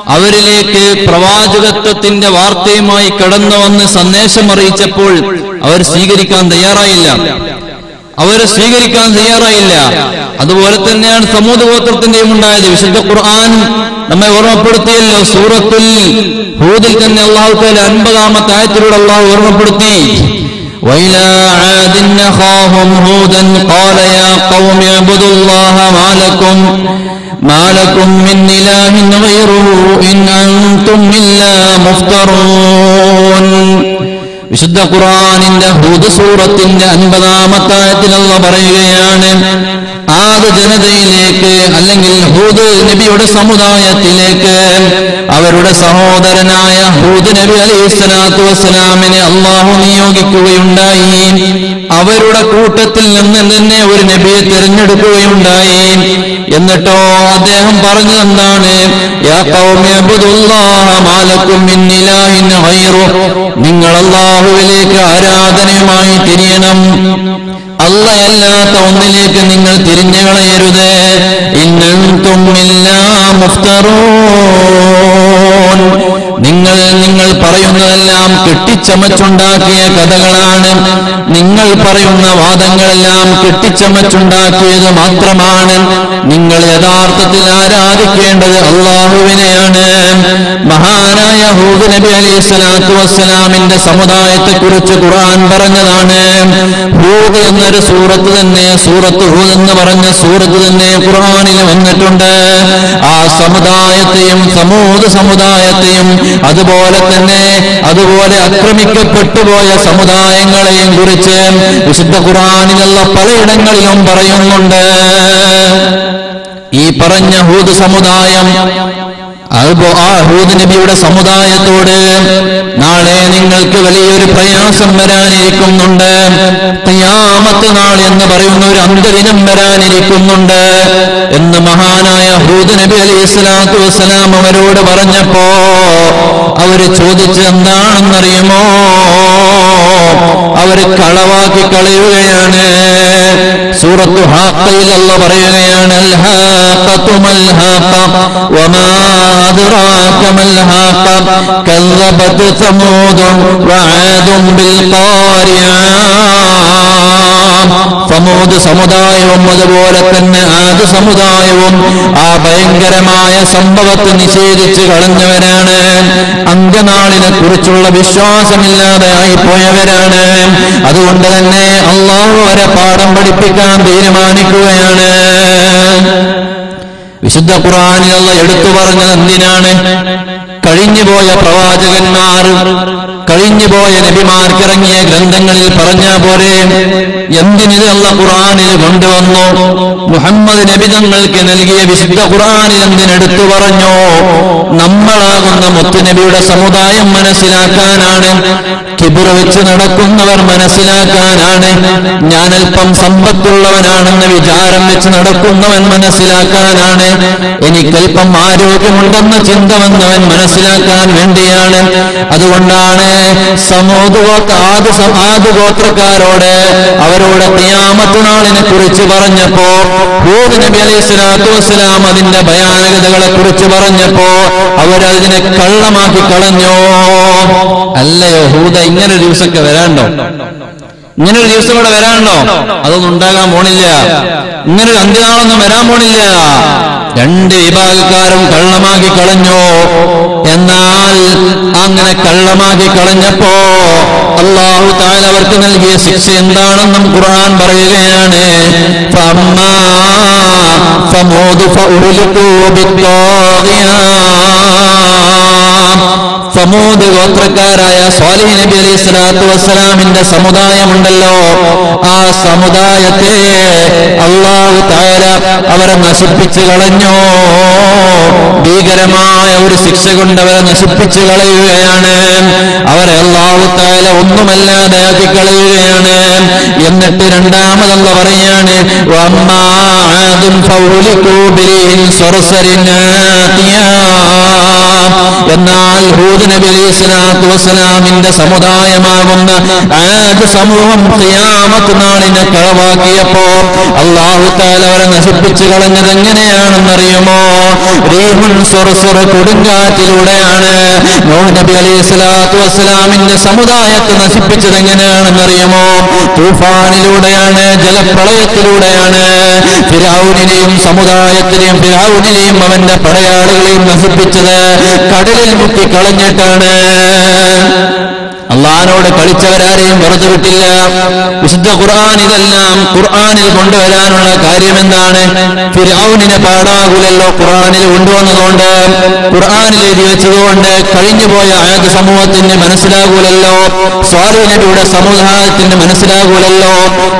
[SPEAKER 1] അവരിലേക്ക് പ്രവാചകത്വത്തിന്റെ വാർത്തയുമായി കടന്നു വന്ന് സന്ദേശം അറിയിച്ചപ്പോൾ അവർ സ്വീകരിക്കാൻ തയ്യാറായില്ല. അവരെ സ്വീകരിക്കാൻ തയ്യാറായില്ല. അതുപോലെ തന്നെയാണ് സമൂഹ ഗോത്രത്തിന്റെയും ഉണ്ടായത്. വിശുദ്ധ ഖുർആൻ നമ്മെ ഓർമ്മപ്പെടുത്തിയല്ലോ. സൂറത്തിൽ ഹൂദിൽ തന്നെ അള്ളാഹു താല അൻപതാമത്തെ ആയത്തിലൂടെ അള്ളാഹു ഓർമ്മപ്പെടുത്തി. وإلى عاد أخاهم هودا قال يا قوم اعبدوا الله ما لكم ما لكم من إله غيره إن أنتم إلا مفترون വിശുദ്ധ ഖുർആനിന്റെ ഹൂദ് സൂറത്തിന്റെ അൻപതാമത്തായത്തിലുള്ള പറയുകയാണ് ആദ് ജനതയിലേക്ക് അല്ലെങ്കിൽ ഹൂദ് നബിയുടെ സമുദായത്തിലേക്ക് അവരുടെ സഹോദരനായ ഹൂദ് നബി അലൈഹി സ്വലാത്തു വസ്സലാമിനെ അള്ളാഹു നിയോഗിക്കുകയുണ്ടായി. അവരുടെ കൂട്ടത്തിൽ നിന്ന് തന്നെ ഒരു നബിയെ തിരഞ്ഞെടുക്കുകയുണ്ടായി. എന്നിട്ടോ അദ്ദേഹം പറഞ്ഞത് എന്താണ്? യാ ഖൗമി അബ്ദുല്ലാഹ മാലക്കും മിൻ ഇലാഹിൻ ഗൈറു. നിങ്ങൾ അള്ളാഹുവിലേക്ക് ആരാധനയുമായി തിരിയണം. അല്ലയല്ലാത്ത ഒന്നിലേക്ക് നിങ്ങൾ തിരിഞ്ഞു കളയരുത്. ഇന്നും തുമ്മില്ല മുഫ്തറൂൻ. നിങ്ങൾ നിങ്ങൾ പറയുന്നതെല്ലാം കെട്ടിച്ചമച്ചുണ്ടാക്കിയ കഥകളാണ്. നിങ്ങൾ പറയുന്ന വാദങ്ങളെല്ലാം കെട്ടിച്ചമച്ചുണ്ടാക്കിയത് മാത്രമാണ്. നിങ്ങൾ യഥാർത്ഥത്തിൽ ആരാധിക്കേണ്ടത് അള്ളാഹുവിനെയാണ്. മഹാനായ ഹൂദ് നബി അലി സ്വലാത്തു വസ്സലാമിന്റെ സമുദായത്തെ കുറിച്ച് ഖുർആൻ പറഞ്ഞതാണ്. ഹൂദ് എന്നൊരു സൂറത്ത് തന്നെ സൂറത്ത് ഹൂദ് എന്ന് പറഞ്ഞ സൂറത്ത് തന്നെ ഖുർആനിൽ വന്നിട്ടുണ്ട്. ആ സമുദായത്തെയും സമൂഹ സമുദായത്തെയും അതുപോലെ തന്നെ അതുപോലെ ആക്രമിക്കപ്പെട്ടു പോയ സമുദായങ്ങളെയും കുറിച്ച് വിശുദ്ധ ഖുറാനിലുള്ള പലയിടങ്ങളിലും പറയുന്നുണ്ട്. ഈ പറഞ്ഞ ഹൂദ് സമുദായം ഹൂദ് നബിയുടെ സമുദായത്തോട് നാളെ നിങ്ങൾക്ക് വലിയൊരു പ്രയാസം വരാനിരിക്കുന്നുണ്ട്. ഖിയാമത്ത് നാൾ എന്ന് പറയുന്ന ഒരു അന്തരിനം വരാനിരിക്കുന്നുണ്ട് എന്ന് മഹാനായ ഹൂദ് നബി അലൈഹി സ്വലാത്തു വസ്സലാം അവരോട് പറഞ്ഞപ്പോ അവർ ചോദിച്ച് എന്താണെന്നറിയുമോ? അവർ കളവാക്കി കളയുകയാണ്. സൂറത്തു ഹാത്തയിൽ അല്ല പറയുകയാണ് സമൂഹം വമാ അദ്റാക മൽഹാഖ, കല്ലബത് സമൂദും വആദും ബിൽഖാരിഅ." സമൂത് സമുദായവും അതുപോലെ തന്നെ ആദ്യ സമുദായവും ആ ഭയങ്കരമായ സംഭവത്തെ നിഷേധിച്ച് കളഞ്ഞവരാണ്. അന്ത്യനാളിനെ കുറിച്ചുള്ള വിശ്വാസമില്ലാതെ ആയിപ്പോയവരാണ്. അതുകൊണ്ട് തന്നെ അള്ളാഹു പാഠം പഠിപ്പിക്കാൻ തീരുമാനിക്കുകയാണ്. വിശുദ്ധ ഖുറാനിലുള്ള എടുത്തു പറഞ്ഞത് എന്തിനാണ്? കഴിഞ്ഞുപോയ പ്രവാചകന്മാർ കഴിഞ്ഞുപോയ നബിമാർക്കിറങ്ങിയ ഗ്രന്ഥങ്ങളിൽ പറഞ്ഞ പോലെ എന്തിനിത് അല്ല ഖുറാനിൽ കൊണ്ടുവന്നു? മുഹമ്മദ് നബി തങ്ങൾക്ക് നൽകിയ വിശുദ്ധ ഖുറാനിൽ എന്തിനെടുത്തു പറഞ്ഞോ? നമ്മളാകുന്ന മുത്തുനബിയുടെ സമുദായം മനസ്സിലാക്കാനാണ് കിബിർ വെച്ച് നടക്കുന്നവർ മനസ്സിലാക്കാനാണ്. ഞാൻ അല്പം സമ്പത്തുള്ളവനാണെന്ന് വിചാരം വെച്ച് നടക്കുന്നവൻ മനസ്സിലാക്കാനാണ്. എനിക്കല്പം ആരോഗ്യമുണ്ടെന്ന ചിന്ത വന്നവൻ മനസ്സിലാക്കാൻ വേണ്ടിയാണ്. അതുകൊണ്ടാണ് സമൂഹ ഗോത്രക്കാരോട് അവരോട് ഖിയാമത്ത് നാളിനെ കുറിച്ച് പറഞ്ഞപ്പോ ഹൂദ് അലൈഹി സ്വലാത്തു വസ്സലാം അതിന്റെ ഭയാനകതകളെ കുറിച്ച് പറഞ്ഞപ്പോ അവരതിനെ കള്ളമാക്കി കളഞ്ഞോ. അല്ല യഹൂദ ഇങ്ങനെ ഒരു ദിവസമൊക്കെ വരാണ്ടോ ഇങ്ങനെ ഒരു ദിവസം കൂടെ വരാണ്ടോ അതൊന്നും ഉണ്ടാകാൻ പോണില്ല. ഇങ്ങനെ ഒരു അന്ത്യനാളൊന്നും വരാൻ പോണില്ല. രണ്ട് വിഭാഗക്കാരും കള്ളമാക്കി കളഞ്ഞോ? എന്നാൽ അങ്ങനെ കള്ളമാക്കി കളഞ്ഞപ്പോ അള്ളാഹു താൽ അവർക്ക് നൽകിയ ശിക്ഷ എന്താണെന്നും ഖുർആൻ പറയുകയാണ്. സമൂഹ ഗോത്രക്കാരായ സ്വാലിഹി നബി അലൈഹി സ്വലാത്തു വസ്സലാമിന്റെ സമുദായമുണ്ടല്ലോ. ആ സമുദായത്തെ അള്ളാഹു താര അവരെ നശിപ്പിച്ചു കളഞ്ഞോ. ഭീകരമായ ഒരു ശിക്ഷ കൊണ്ട് അവരെ നശിപ്പിച്ചു കളയുകയാണ്. അവരെ അള്ളാഹു താര ഒന്നുമല്ലാതെ ആക്കി കളയുകയാണ്. എന്നിട്ട് രണ്ടാമതെന്ന് പറയാണ്? വമ്മാതും സൊറസരിനാ എന്നാൽ ഹൂദ് നബി അലൈഹി സ്വലാത്തു വസ്സലാമിന്റെ സമുദായമാകുന്ന ആദ് സമൂഹം ഖിയാമത്ത് നാളിനെ കളവാക്കിയപ്പോ അള്ളാഹു താല അവരെ നശിപ്പിച്ചു കളഞ്ഞത് എങ്ങനെയാണെന്നറിയുമോ റീഹുൻ സുറസുറ കൊടുങ്കാറ്റിലൂടെയാണ്. നബി അലൈഹി സ്വലാത്തു വസ്സലാമിന്റെ സമുദായത്തെ നശിപ്പിച്ചത് എങ്ങനെയാണെന്നറിയുമോ തൂഫാനിലൂടെയാണ് ജലപ്രളയത്തിലൂടെയാണ്. ഫിരാവുനെയും സമുദായത്തിനെയും ഫിരാവുനെയും അവന്റെ പടയാളികളെയും നശിപ്പിച്ചത്. കടലിൽ മുക്കി കളഞ്ഞിട്ടാണ് അള്ളഹാനോട് കളിച്ചവരാരെയും പുറത്തു വിട്ടില്ല. വിശുദ്ധ ഖുർആൻ ഇതെല്ലാം ഖുർആാനിൽ കൊണ്ടുവരാനുള്ള കാര്യം എന്താണ് ഫിറൌനിനെ പാടാകൂലല്ലോ ഖുർആാനിൽ കൊണ്ടുവന്നതുകൊണ്ട്. ഖുർആാനിൽ എഴുതി വെച്ചതുകൊണ്ട് കഴിഞ്ഞുപോയ ആയത് സമൂഹത്തിന് മനസ്സിലാകൂലല്ലോ. സ്വാലി നബിയുടെ സമുദായത്തിന് മനസ്സിലാകൂലല്ലോ.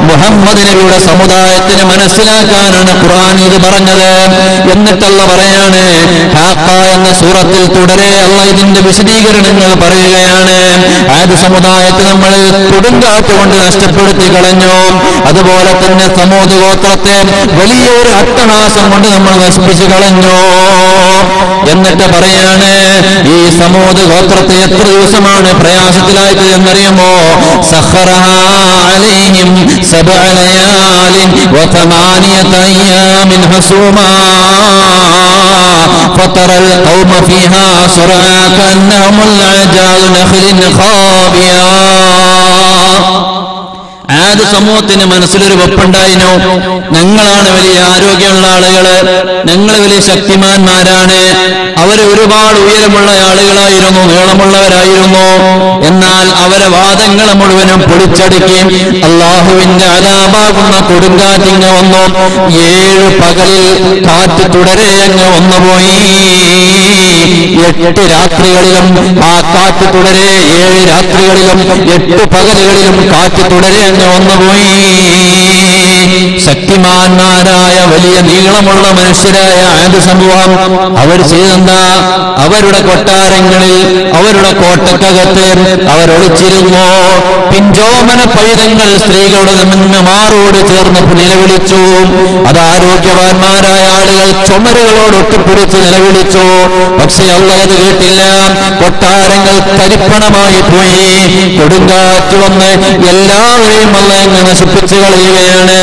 [SPEAKER 1] മുഹമ്മദ് നബിയുടെ സമുദായത്തിന് മനസ്സിലാക്കാനാണ് ഖുർആൻ ഇത് പറഞ്ഞത്. എന്നിട്ടല്ല പറയാണ് ഹാക്ക എന്ന സൂറത്തിൽ തുടരെ അല്ല ഇതിന്റെ വിശദീകരണങ്ങൾ പറയുകയാണ്. ആദ്യ സമുദായത്തെ നമ്മൾ കൊടുങ്കാറ്റ് കൊണ്ട് നഷ്ടപ്പെടുത്തി കളഞ്ഞു? അതുപോലെ തന്നെ സമൂഹ ഗോത്രത്തെ വലിയൊരു അട്ടനാശം കൊണ്ട് നമ്മൾ നശിപ്പിച്ചു കളഞ്ഞു? എന്നിട്ട് പറയാണ് ഈ സമൂഹ ഗോത്രത്തെ എത്ര ദിവസമാണ് പ്രയാസത്തിലായത് എന്നറിയുമോ? സഹറഹ അലൈഹിം സബഅ ലയാലിൻ വതമാനിയത ഹസൂമാ. فترى القوم فيها صرعى كأنهم الأعجاز نخل خاوية ആദ്യ സമൂഹത്തിന് മനസ്സിലൊരു വെപ്പുണ്ടായിനോ? ഞങ്ങളാണ് വലിയ ആരോഗ്യമുള്ള ആളുകൾ. ഞങ്ങൾ വലിയ ശക്തിമാന്മാരാണ്. അവർ ഒരുപാട് ഉയരമുള്ള ആളുകളായിരുന്നു നീളമുള്ളവരായിരുന്നു. എന്നാൽ അവരെ വാദങ്ങൾ മുഴുവനും പൊളിച്ചടുക്കി അള്ളാഹുവിന്റെ അലാപാകുന്ന കൊടുങ്കാറ്റിങ്ങ് വന്നു. ഏഴ് പകലിൽ കാറ്റ് തുടരെ അങ്ങ് വന്നുപോയി. എട്ട് രാത്രികളിലും ആ കാറ്റ് തുടരെ ഏഴ് രാത്രികളിലും എട്ട് പകലുകളിലും കാറ്റ് തുടരെ അങ്ങ് വന്നുപോയി ശക്തിമാന്മാരായ വലിയ നീളമുള്ള മനുഷ്യരായ ആദ്യ സമൂഹം അവർ ചെയ്തെന്താ? അവരുടെ കൊട്ടാരങ്ങളിൽ അവരുടെ കോട്ടക്കകത്ത് അവരൊളിച്ചിരുന്നു പിഞ്ചോമന പൈതങ്ങൾ സ്ത്രീകളുടെ നിന്ന് മാറോട് ചേർന്ന് നിലവിളിച്ചു. അത് ആരോഗ്യവാന്മാരായ ആളുകൾ ചുമരുകളോട് ഒട്ടിപ്പിടിച്ച് നിലവിളിച്ചു. പക്ഷെ അള്ള കേട്ടില്ല. കൊട്ടാരങ്ങൾ തരിപ്പണമായി പോയി. കൊടുങ്കാറ്റ് വന്ന് എല്ലാവരെയും മുഴുവനും നശിപ്പിച്ചു കളയുകയാണ്.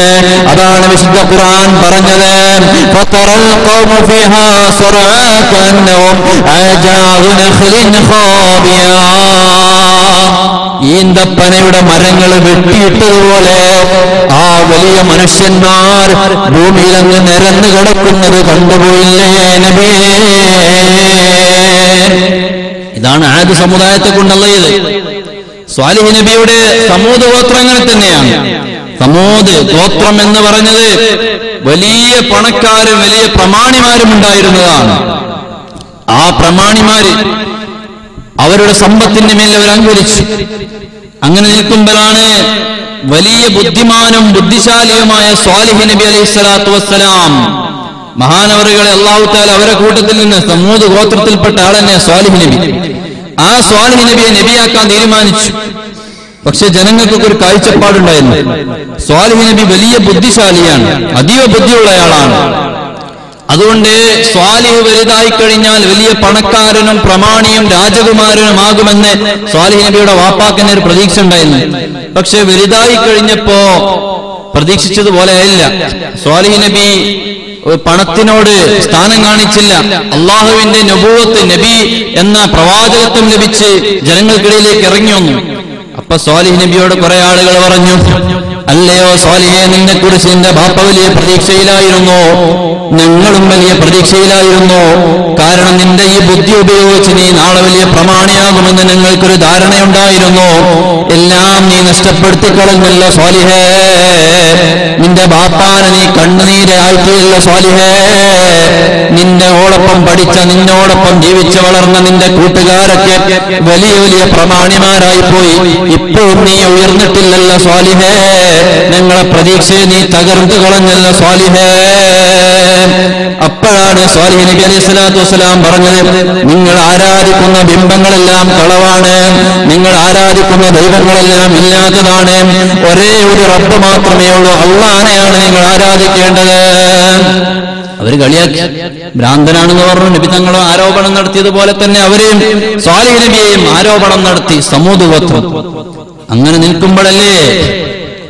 [SPEAKER 1] അതാണ് വിശുദ്ധ ഖുർആൻ പറഞ്ഞത്. ഈന്തപ്പനയുടെ മരങ്ങൾ വെട്ടിയിട്ടതുപോലെ ആ വലിയ മനുഷ്യന്മാർ ഭൂമിയിൽ അങ്ങ് നിരന്നു കിടക്കുന്നത് കണ്ടുപോയില്ലേ നബിയേ ഇതാണ് ആദ്യ സമുദായത്തെ കൊണ്ടുള്ള സ്വാലിഹ് നബിയുടെ സമൂത് ഗോത്രങ്ങൾ തന്നെയാണ്. സമൂത് ഗോത്രം എന്ന് പറഞ്ഞത് വലിയ പണക്കാരും വലിയ പ്രമാണിമാരും ഉണ്ടായിരുന്നതാണ്. ആ പ്രമാണിമാര് അവരുടെ സമ്പത്തിന്റെ മേൽ അവർ അങ്കുരിച്ചു. അങ്ങനെ നിൽക്കുമ്പോഴാണ് വലിയ ബുദ്ധിമാനും ബുദ്ധിശാലിയുമായ സ്വാലിഹ് നബി അലൈഹി സ്വലാത്തു വസ്സലാം മഹാനവറുകളെ അള്ളാഹുത്താൽ അവരെ കൂട്ടത്തിൽ നിന്ന് സമൂത് ഗോത്രത്തിൽപ്പെട്ട ആളെന്നെ സ്വാലിഹ് നബി. ആ സ്വാലിഹ് നബിയെ നബിയാക്കാൻ തീരുമാനിച്ചു. പക്ഷെ ജനങ്ങൾക്കൊക്കെ ഒരു കാഴ്ചപ്പാടുണ്ടായിരുന്നു. സ്വാലിഹ് നബി വലിയ ബുദ്ധിശാലിയാണ് അതീവ ബുദ്ധിയുള്ളയാളാണ്. അതുകൊണ്ട് സ്വാലിഹ് വലുതായി കഴിഞ്ഞാൽ വലിയ പണക്കാരനും പ്രമാണിയും രാജകുമാരനുമാകുമെന്ന് സ്വാലിഹ് നബിയുടെ വാപ്പാക്കിന് ഒരു പ്രതീക്ഷ ഉണ്ടായിരുന്നു. പക്ഷെ വലുതായി കഴിഞ്ഞപ്പോ പ്രതീക്ഷിച്ചതുപോലെ അല്ല സ്വാലിഹ് നബി പണത്തിനോട് സ്ഥാനം കാണിച്ചില്ല. അള്ളാഹുവിന്റെ നബൂവത്ത് നബി എന്ന പ്രവാചകത്വം ലഭിച്ച് ജനങ്ങൾക്കിടയിലേക്ക് ഇറങ്ങി വന്നു. അപ്പൊ സ്വാലിഹ് നബിയോട് കുറെ ആളുകൾ പറഞ്ഞു അല്ലയോ സ്വാലിഹെ നിന്നെ കുറിച്ച് നിന്റെ ബാപ്പ വലിയ പ്രതീക്ഷയിലായിരുന്നു. ഞങ്ങളും വലിയ പ്രതീക്ഷയിലായിരുന്നു. കാരണം നിന്റെ ഈ ബുദ്ധി ഉപയോഗിച്ച് നീ നാളെ വലിയ പ്രമാണിയാകുമെന്ന് ഞങ്ങൾക്കൊരു ധാരണയുണ്ടായിരുന്നു. എല്ലാം നീ നഷ്ടപ്പെടുത്തി സ്വാലിഹേ നിന്റെ ബാപ്പാനെ നീ കണ്ണുനീരായിട്ടില്ല സ്വാലിഹേ നിന്റെ ഓടൊപ്പം പഠിച്ച നിന്നോടൊപ്പം ജീവിച്ചു വളർന്ന നിന്റെ കൂട്ടുകാരൊക്കെ വലിയ വലിയ പ്രമാണിമാരായി പോയി. ഇപ്പോഴും നീ ഉയർന്നിട്ടില്ലല്ല സ്വാലിഹേ ഞങ്ങളെ പ്രതീക്ഷയെ നീ തകർന്നു കളഞ്ഞല്ല സ്വാലിഹേ. അപ്പോഴാണ് സ്വാലിഹ് നബി അലൈഹി സ്വലാത്തു വസ്സലാം പറഞ്ഞത് നിങ്ങൾ ആരാധിക്കുന്ന ബിംബങ്ങളെല്ലാം കളവാണ്. നിങ്ങൾ ആരാധിക്കുന്ന ദൈവങ്ങളെല്ലാം ഇല്ലാത്തതാണ്. ഒരേ ഒരു റബ്ബ് മാത്രമേ ഉള്ളൂ. അള്ളാനെയാണ് നിങ്ങൾ ആരാധിക്കേണ്ടത്. അവർ കളിയാക്കി. ഭ്രാന്തനാണെന്ന് പറഞ്ഞു. നബി തങ്ങൾ ആരോപണം നടത്തിയതുപോലെ തന്നെ അവരെയും സ്വാലിഹ് നബിയെയും ആരോപണം നടത്തി. സമൂഹത്വം അങ്ങനെ നിൽക്കുമ്പോഴല്ലേ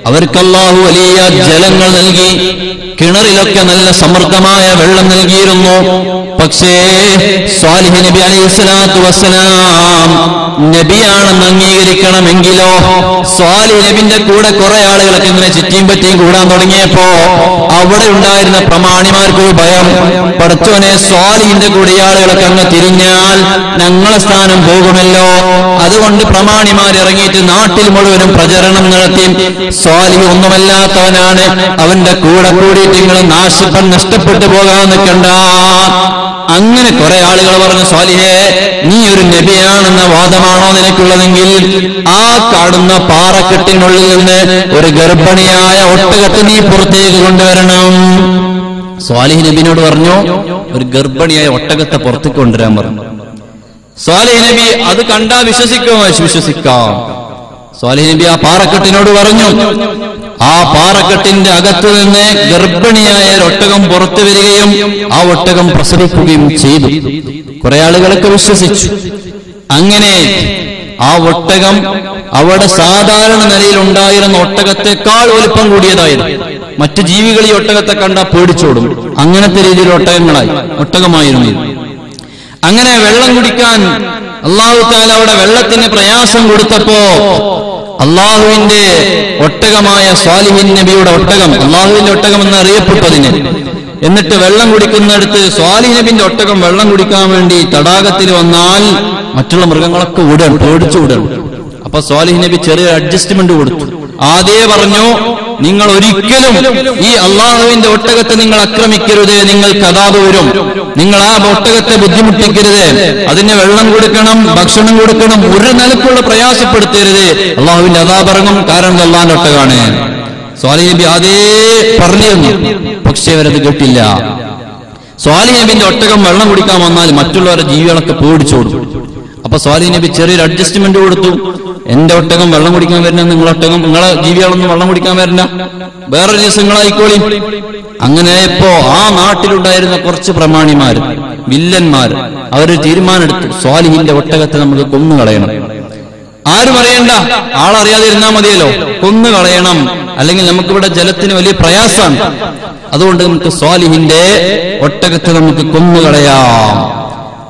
[SPEAKER 1] അവർക്ക് അല്ലാഹു വലിയ ജലങ്ങൾ നൽകി കിണറിലൊക്കെ നല്ല സമൃദ്ധമായ വെള്ളം നൽകിയിരുന്നു. പക്ഷേ സ്വാലിഹ് നബി അലൈഹി സ്വലാത്തു വസ്സലാം നബിയാണെന്ന് അംഗീകരിക്കണമെങ്കിലോ സ്വാലിഹ് നബിന്റെ കൂടെ കുറെ ആളുകളൊക്കെ ഇങ്ങനെ ചുറ്റിയും പറ്റിയും കൂടാൻ തുടങ്ങിയപ്പോ അവിടെ ഉണ്ടായിരുന്ന പ്രമാണിമാർക്ക് ഒരു ഭയം. പഠിച്ചവനെ സ്വാലിഹിന്റെ കൂടെ ആളുകളൊക്കെ അങ്ങ് തിരിഞ്ഞാൽ ഞങ്ങളെ സ്ഥാനം പോകുമല്ലോ. അതുകൊണ്ട് പ്രമാണിമാർ ഇറങ്ങിയിട്ട് നാട്ടിൽ മുഴുവനും പ്രചരണം നടത്തി. സ്വാലി ഒന്നുമല്ലാത്തവനാണ്. അവന്റെ കൂടെ കൂടിയിട്ട് നിങ്ങൾ നാശിപ്പൻ നഷ്ടപ്പെട്ടു പോകാൻ നിൽക്കണ്ട അങ്ങനെ കുറെ ആളുകൾ പറഞ്ഞു സ്വാലിഹേ നീ ഒരു നബിയാണെന്ന വാദമാണോ നിനക്കുള്ളതെങ്കിൽ? ആ കാണുന്ന പാറക്കെട്ടിനുള്ളിൽ നിന്ന് ഒരു ഗർഭിണിയായ ഒട്ടകത്ത് നീ പുറത്തേക്ക് കൊണ്ടുവരണം. സ്വാലിഹ് നബിനോട് പറഞ്ഞു ഒരു ഗർഭിണിയായ ഒട്ടകത്തെ പുറത്തേക്ക് കൊണ്ടുവരാൻ പറഞ്ഞു. സ്വാലിഹ് നബി അത് കണ്ടാ വിശ്വസിക്കുമോ വിശ്വസിക്കാം. സ്വാലിഹ് നബി ആ പാറക്കെട്ടിനോട് പറഞ്ഞു ആ പാറക്കെട്ടിന്റെ അകത്തു നിന്ന് ഗർഭിണിയായ ഒട്ടകം പുറത്തു വരികയും ആ ഒട്ടകം പ്രസവിക്കുകയും ചെയ്തു. കുറെ ആളുകളൊക്കെ വിശ്വസിച്ചു. അങ്ങനെ ആ ഒട്ടകം അവിടെ സാധാരണ നിലയിൽ ഉണ്ടായിരുന്ന ഒട്ടകത്തെക്കാൾ വലുപ്പം കൂടിയതായിരുന്നു. മറ്റു ജീവികൾ ഈ ഒട്ടകത്തെ കണ്ടാൽ പേടിച്ചോടും. അങ്ങനത്തെ രീതിയിൽ ഒട്ടകങ്ങളായി ഒട്ടകമായിരുന്നു അങ്ങനെ വെള്ളം കുടിക്കാൻ അള്ളാഹു താല അവിടെ വെള്ളത്തിന് പ്രയാസം കൊടുത്തപ്പോ അള്ളാഹുവിന്റെ ഒട്ടകമായ സ്വാലിഹിൻ നബിയുടെ ഒട്ടകം അള്ളാഹുവിന്റെ ഒട്ടകം എന്ന് അറിയപ്പെട്ടതിന് എന്നിട്ട് വെള്ളം കുടിക്കുന്നിടത്ത് സ്വാലി നബിന്റെ ഒട്ടകം വെള്ളം കുടിക്കാൻ വേണ്ടി തടാകത്തിൽ വന്നാൽ മറ്റുള്ള മൃഗങ്ങളൊക്കെ ഉടൻ പേടിച്ചു ഉടൻ അപ്പൊ സ്വാലിഹ് നബി ചെറിയ അഡ്ജസ്റ്റ്മെന്റ് കൊടുത്തു. ആദ്യേ പറഞ്ഞു നിങ്ങൾ ഒരിക്കലും ഈ അള്ളാഹുവിന്റെ ഒട്ടകത്തെ നിങ്ങൾ ആക്രമിക്കരുത് നിങ്ങൾ കഥാപ് വരും. നിങ്ങൾ ആ ഒട്ടകത്തെ ബുദ്ധിമുട്ടിക്കരുത്. അതിന് വെള്ളം കൊടുക്കണം ഭക്ഷണം കൊടുക്കണം ഒരു നിലക്കുള്ള പ്രയാസപ്പെടുത്തരുത്. അള്ളാഹുവിന്റെ അതാ പറഞ്ഞും കാരണം അള്ളാന്റെ ഒട്ടകാണ് സ്വാലിഹ് നബി അതേ പറഞ്ഞിരുന്നു പക്ഷേ അവരത് കേട്ടില്ല. സ്വാലിഹ് നബിന്റെ ഒട്ടകം വെള്ളം കുടിക്കാൻ വന്നാൽ മറ്റുള്ളവരുടെ ജീവികളൊക്കെ പേടിച്ചോടും. അപ്പൊ സ്വാലിഹ് നബി ചെറിയൊരു അഡ്ജസ്റ്റ്മെന്റ് കൊടുത്തു. എന്റെ ഒട്ടകം വെള്ളം കുടിക്കാൻ വരുന്ന നിങ്ങളെ ഒട്ടകം നിങ്ങളെ ജീവികളൊന്നും വെള്ളം കുടിക്കാൻ വരില്ല വേറൊരു ദിവസം നിങ്ങളായിക്കോളി അങ്ങനെ ഇപ്പോ ആ നാട്ടിലുണ്ടായിരുന്ന കുറച്ച് പ്രമാണിമാർ വില്ലന്മാർ അവർ തീരുമാനമെടുത്തു. സ്വാലിഹിന്റെ ഒട്ടകത്തെ നമുക്ക് കൊന്നുകളയണം. ആരും അറിയണ്ട ആളറിയാതിരുന്നാ മതിയല്ലോ. കൊന്നു കളയണം അല്ലെങ്കിൽ നമുക്കിവിടെ ജലത്തിന് വലിയ പ്രയാസമാണ് അതുകൊണ്ട് നമുക്ക് സ്വാലിഹിന്റെ ഒട്ടകത്തെ നമുക്ക് കൊന്നുകളയാം.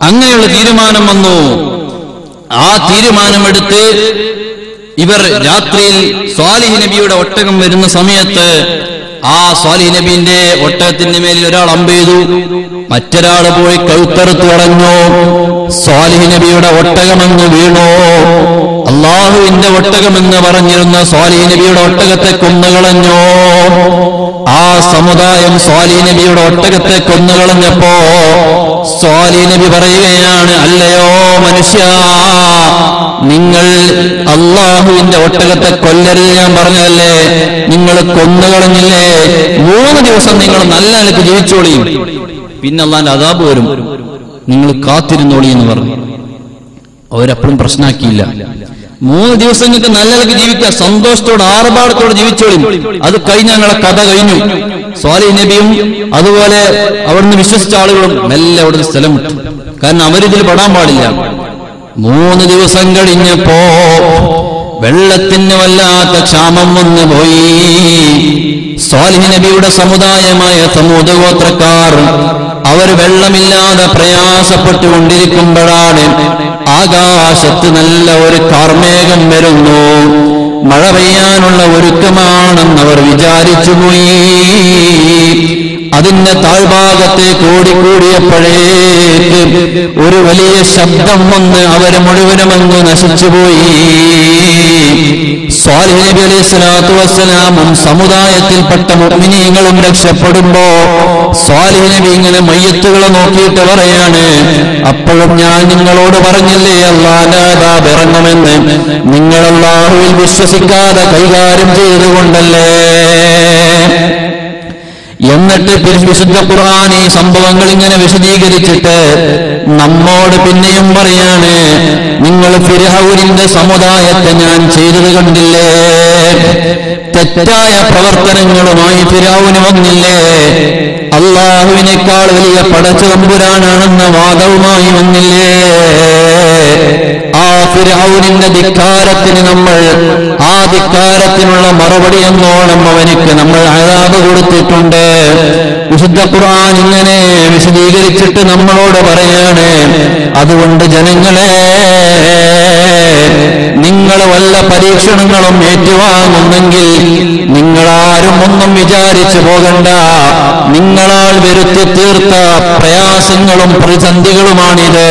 [SPEAKER 1] അങ്ങനെയുള്ള തീരുമാനം വന്നു. ആ തീരുമാനമെടുത്ത് ഇവർ രാത്രിയിൽ സ്വാലിഹ് നബിയുടെ ഒട്ടകം വരുന്ന സമയത്ത് ആ സ്വാലി നബീന്റെ ഒട്ടകത്തിന്റെ മേലിൽ ഒരാൾ അമ്പെയ്തു മറ്റൊരാൾ പോയി കഴുത്തറുത്ത് കളഞ്ഞു സ്വാലിഹ് നബിയുടെ ഒട്ടകമെന്ന് വീണു. അള്ളാഹുവിന്റെ ഒട്ടകമെന്ന് പറഞ്ഞിരുന്ന. സ്വാലിഹ് നബിയുടെ ഒട്ടകത്തെ കൊന്നുകളഞ്ഞു ആ സമുദായം സ്വാലി നബിയുടെ ഒട്ടകത്തെ കൊന്നുകളഞ്ഞപ്പോ സ്വാലി നബി പറയുകയാണ് അല്ലയോ മനുഷ്യ നിങ്ങൾ അള്ളാഹുവിന്റെ ഒട്ടകത്തെ കൊല്ലരുത് ഞാൻ പറഞ്ഞതല്ലേ? നിങ്ങൾ കൊന്നുകളഞ്ഞില്ലേ? മൂന്ന് ദിവസം നിങ്ങൾ നല്ല നിലയ്ക്ക് ജീവിച്ചോളിയും പിന്നെ അള്ളാന്റെ അതാബ് വരും. നിങ്ങൾ കാത്തിരുന്നോളി എന്ന് പറഞ്ഞു. അവരപ്പോഴും പ്രശ്നമാക്കിയില്ല മൂന്ന് ദിവസം നിങ്ങൾക്ക് നല്ല നിലയ്ക്ക് ജീവിക്കാം സന്തോഷത്തോടെ ആർഭാടത്തോടെ ജീവിച്ചോളിയും അത് കഴിഞ്ഞ ഞങ്ങളെ കഥ കഴിഞ്ഞു. സ്വാലി നബിയും അതുപോലെ അവിടുന്ന് വിശ്വസിച്ച ആളുകളും മെല്ലെ അവിടുന്ന് സ്ഥലം വിട്ടു. കാരണം അവരിതിൽ പെടാൻ പാടില്ല. മൂന്ന് ദിവസം കഴിഞ്ഞപ്പോ വെള്ളത്തിന് വല്ലാത്ത ക്ഷാമം വന്നു പോയി. സ്വാലിഹ് നബിയുടെ സമുദായമായ സമൂഹ ഗോത്രക്കാർ അവർ വെള്ളമില്ലാതെ പ്രയാസപ്പെട്ടുകൊണ്ടിരിക്കുമ്പോഴാണ് ആകാശത്ത് നല്ല ഒരു കാർമേഘം വരുന്നു. മഴ പെയ്യാനുള്ള ഒരുക്കമാണെന്ന് അവർ വിചാരിച്ചുപോയി അതിന്റെ താഴ്ഭാഗത്തേക്ക് ഓടിക്കൂടിയപ്പോഴേക്ക് ഒരു വലിയ ശബ്ദം വന്ന് അവർ മുഴുവനും അങ്ങ് നശിച്ചുപോയി. സ്വാലിഹ് നബി അലൈഹി സ്വലാത്തു വസ്സലാമും സമുദായത്തിൽപ്പെട്ട മുഅ്മിനീങ്ങളും രക്ഷപ്പെടുമ്പോ സ്വാലിഹ് നബി ഇങ്ങനെ മയ്യത്തുകളെ നോക്കിയിട്ട് പറയാണ് അപ്പോഴും ഞാൻ നിങ്ങളോട് പറഞ്ഞില്ലേ അള്ളാഹ് ഇറങ്ങുമെന്ന്? നിങ്ങൾ വിശ്വസിക്കാതെ കൈകാര്യം ചെയ്തുകൊണ്ടല്ലേ? എന്നിട്ട് വിശുദ്ധ ഖുർആൻ ഈ സംഭവങ്ങൾ ഇങ്ങനെ വിശദീകരിച്ചിട്ട് നമ്മോട് പിന്നെയും പറയാണ് നിങ്ങൾ ഫിർഹൗരിന്റെ സമുദായത്തെ ഞാൻ ചെയ്തത് കണ്ടില്ലേ? തെറ്റായ പ്രവർത്തനങ്ങളുമായി ഫിരാവുന് വന്നില്ലേ? അള്ളാഹുവിനേക്കാൾ വലിയ പടച്ചുതമ്പുരാനാണെന്ന വാദവുമായി വന്നില്ലേ? ആ ഫിരൗനിന്റെ ധിക്കാരത്തിന് നമ്മൾ ആ ധിക്കാരത്തിനുള്ള മറുപടി എന്നോണം അവനിക്ക് നമ്മൾ അഴാബ് കൊടുത്തിട്ടുണ്ട്. വിശുദ്ധ ഖുർആൻ ഇങ്ങനെ വിശദീകരിച്ചിട്ട് നമ്മളോട് പറയാണ് അതുകൊണ്ട് ജനങ്ങളെ നിങ്ങൾ വല്ല പരീക്ഷണങ്ങളും ഏറ്റുവാങ്ങുന്നെങ്കിൽ നിങ്ങളാരും ഒന്നും വിചാരിച്ചു പോകണ്ട. നിങ്ങളാൽ വരുത്തി തീർത്ത പ്രയാസങ്ങളും പ്രതിസന്ധികളുമാണിത്.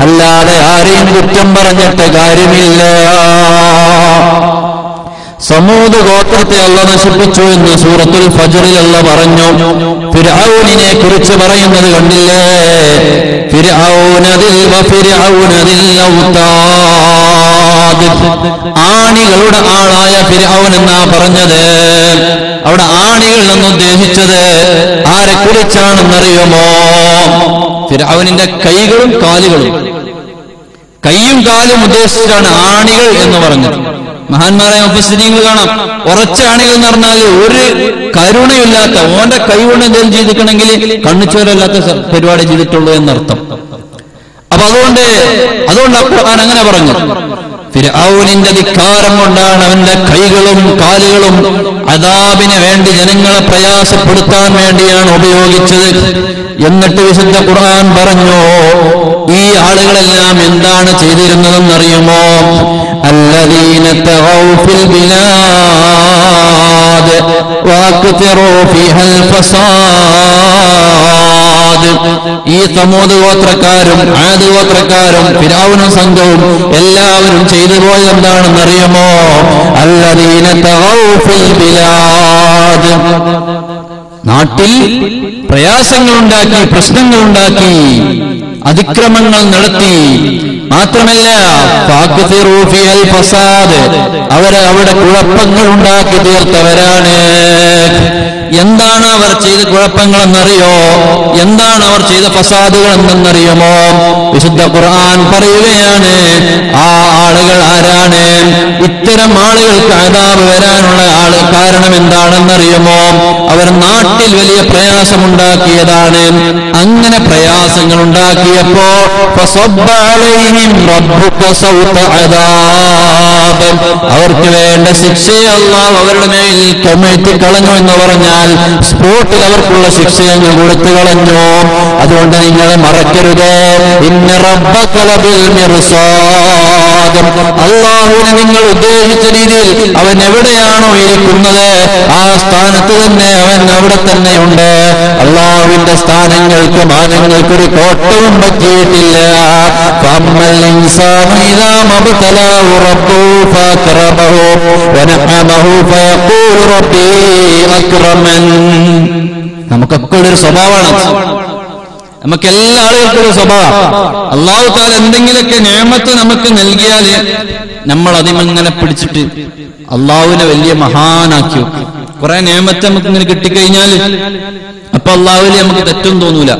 [SPEAKER 1] അല്ലാതെ ആരെയും കുറ്റം പറഞ്ഞിട്ട് കാര്യമില്ല. സമൂത് ഗോത്രത്തെ അല്ല നശിപ്പിച്ചു എന്ന് സൂറത്തുൽ ഫജറിൽ അല്ല പറഞ്ഞു. ഫിർഔനിനെ കുറിച്ച് പറയുന്നത് കണ്ടില്ലേ? ഔതാദ്. ആണികളുടെ ആളായ ഫിർഔൻ എന്നാ പറഞ്ഞത്? അവിടെ ആണികൾ എന്ന് ഉദ്ദേശിച്ചത് ആരെ കുറിച്ചാണെന്നറിയുമോ? ഫിർഔനിന്റെ കൈകളും കാലുകളും. കൈയും കാലും ഉദ്ദേശിച്ചാണ് ആണികൾ എന്ന് പറഞ്ഞത്. മഹാന്മാരായ മുഫസ്സിരീങ്ങൾ കാണാം. ഉറച്ച എന്ന് പറഞ്ഞാൽ ഒരു കരുണയില്ലാത്ത ഓന്റെ കൈ കൊണ്ട് എന്തെങ്കിലും ചെയ്തിക്കണമെങ്കിൽ കണ്ണുച്ചോരല്ലാത്ത പരിപാടി ചെയ്തിട്ടുള്ളൂ എന്നർത്ഥം. അപ്പൊ അതുകൊണ്ട് അതുകൊണ്ട് ഖുർആൻ അങ്ങനെ പറഞ്ഞു. ഫിർഔനിന്റെ ധിക്കാരം കൊണ്ടാണ് അവന്റെ കൈകളും കാലുകളും അദാബിന് വേണ്ടി ജനങ്ങളെ പ്രയാസപ്പെടുത്താൻ വേണ്ടിയാണ് ഉപയോഗിച്ചത്. എന്നിട്ട് വിശുദ്ധ ഖുർആൻ പറഞ്ഞു ഈ ആളുകളെല്ലാം എന്താണ് ചെയ്തിരുന്നതെന്നറിയുമോ? അല്ലദീന تغوا في البلاد വഅക്തറൂ فيها ഫസാദ് ഈ സമൂത് ഗോത്രക്കാരും ആദ് ഗോത്രക്കാരും ഫിരാവുനും സംഘവും എല്ലാവരും ചെയ്തു പോയത് എന്താണെന്നറിയുമോ അല്ലദീന തഗൗ ഫിൽ ബിലാദ് നാട്ടിൽ പ്രയാസങ്ങളുണ്ടാക്കി പ്രശ്നങ്ങളുണ്ടാക്കി അതിക്രമങ്ങൾ നടത്തി മാത്രമല്ല ഫസാദ്. അവർ അവിടെ കുഴപ്പങ്ങൾ ഉണ്ടാക്കി തീർത്തവരാണ്. എന്താണ് അവർ ചെയ്ത കുഴപ്പങ്ങളെന്നറിയോ? എന്താണ് അവർ ചെയ്ത ഫസാദുകൾ എന്തെന്നറിയുമോ വിശുദ്ധ ഖുർആൻ പറയുകയാണ് ആ ആളുകൾ ആരാണ്? ഇത്തരം ആളുകൾക്ക് അതാപ് വരാനുള്ള ആൾ കാരണം എന്താണെന്നറിയുമോ? അവർ നാട്ടിൽ വലിയ പ്രയാസമുണ്ടാക്കിയതാണ്. അങ്ങനെ പ്രയാസങ്ങൾ ഉണ്ടാക്കിയപ്പോ അവർക്ക് വേണ്ട ശിക്ഷയെ അള്ളാഹ് അവരുടെ മേൽ കമ്മിറ്റി കളഞ്ഞു എന്ന് പറഞ്ഞാൽ സ്പോട്ടിൽ അവർക്കുള്ള ശിക്ഷയങ്ങൾ കൊടുത്തു കളഞ്ഞു. അതുകൊണ്ട് നിങ്ങൾ മറക്കരുത്. ഇന്ന. അള്ളാഹുവിനെ നിങ്ങൾ ഉദ്ദേശിച്ച രീതിയിൽ അവൻ എവിടെയാണോ ഇരിക്കുന്നത്? ആ സ്ഥാനത്ത് തന്നെ അവൻ അവിടെ തന്നെയുണ്ട് അള്ളാഹുവിന്റെ സ്ഥാനങ്ങൾക്ക് മാനങ്ങൾക്ക് ഒരു കോട്ടവും പറ്റിയിട്ടില്ല. നമുക്കൊക്കെ ഒരു സ്വഭാവമാണ്. നമുക്ക് എല്ലാ ആളുകൾക്കും ഒരു സ്വഭാവം. അള്ളാഹു താല എന്തെങ്കിലുമൊക്കെ നിയമത്ത് നമുക്ക് നൽകിയാൽ നമ്മൾ അതിമങ്ങനെ പിടിച്ചിട്ട് അള്ളാഹുവിനെ വലിയ മഹാനാക്കി കുറെ നിയമത്തെ നമുക്ക് ഇങ്ങനെ കിട്ടിക്കഴിഞ്ഞാൽ അപ്പൊ അള്ളാഹുവിൽ നമുക്ക് തെറ്റും തോന്നൂല.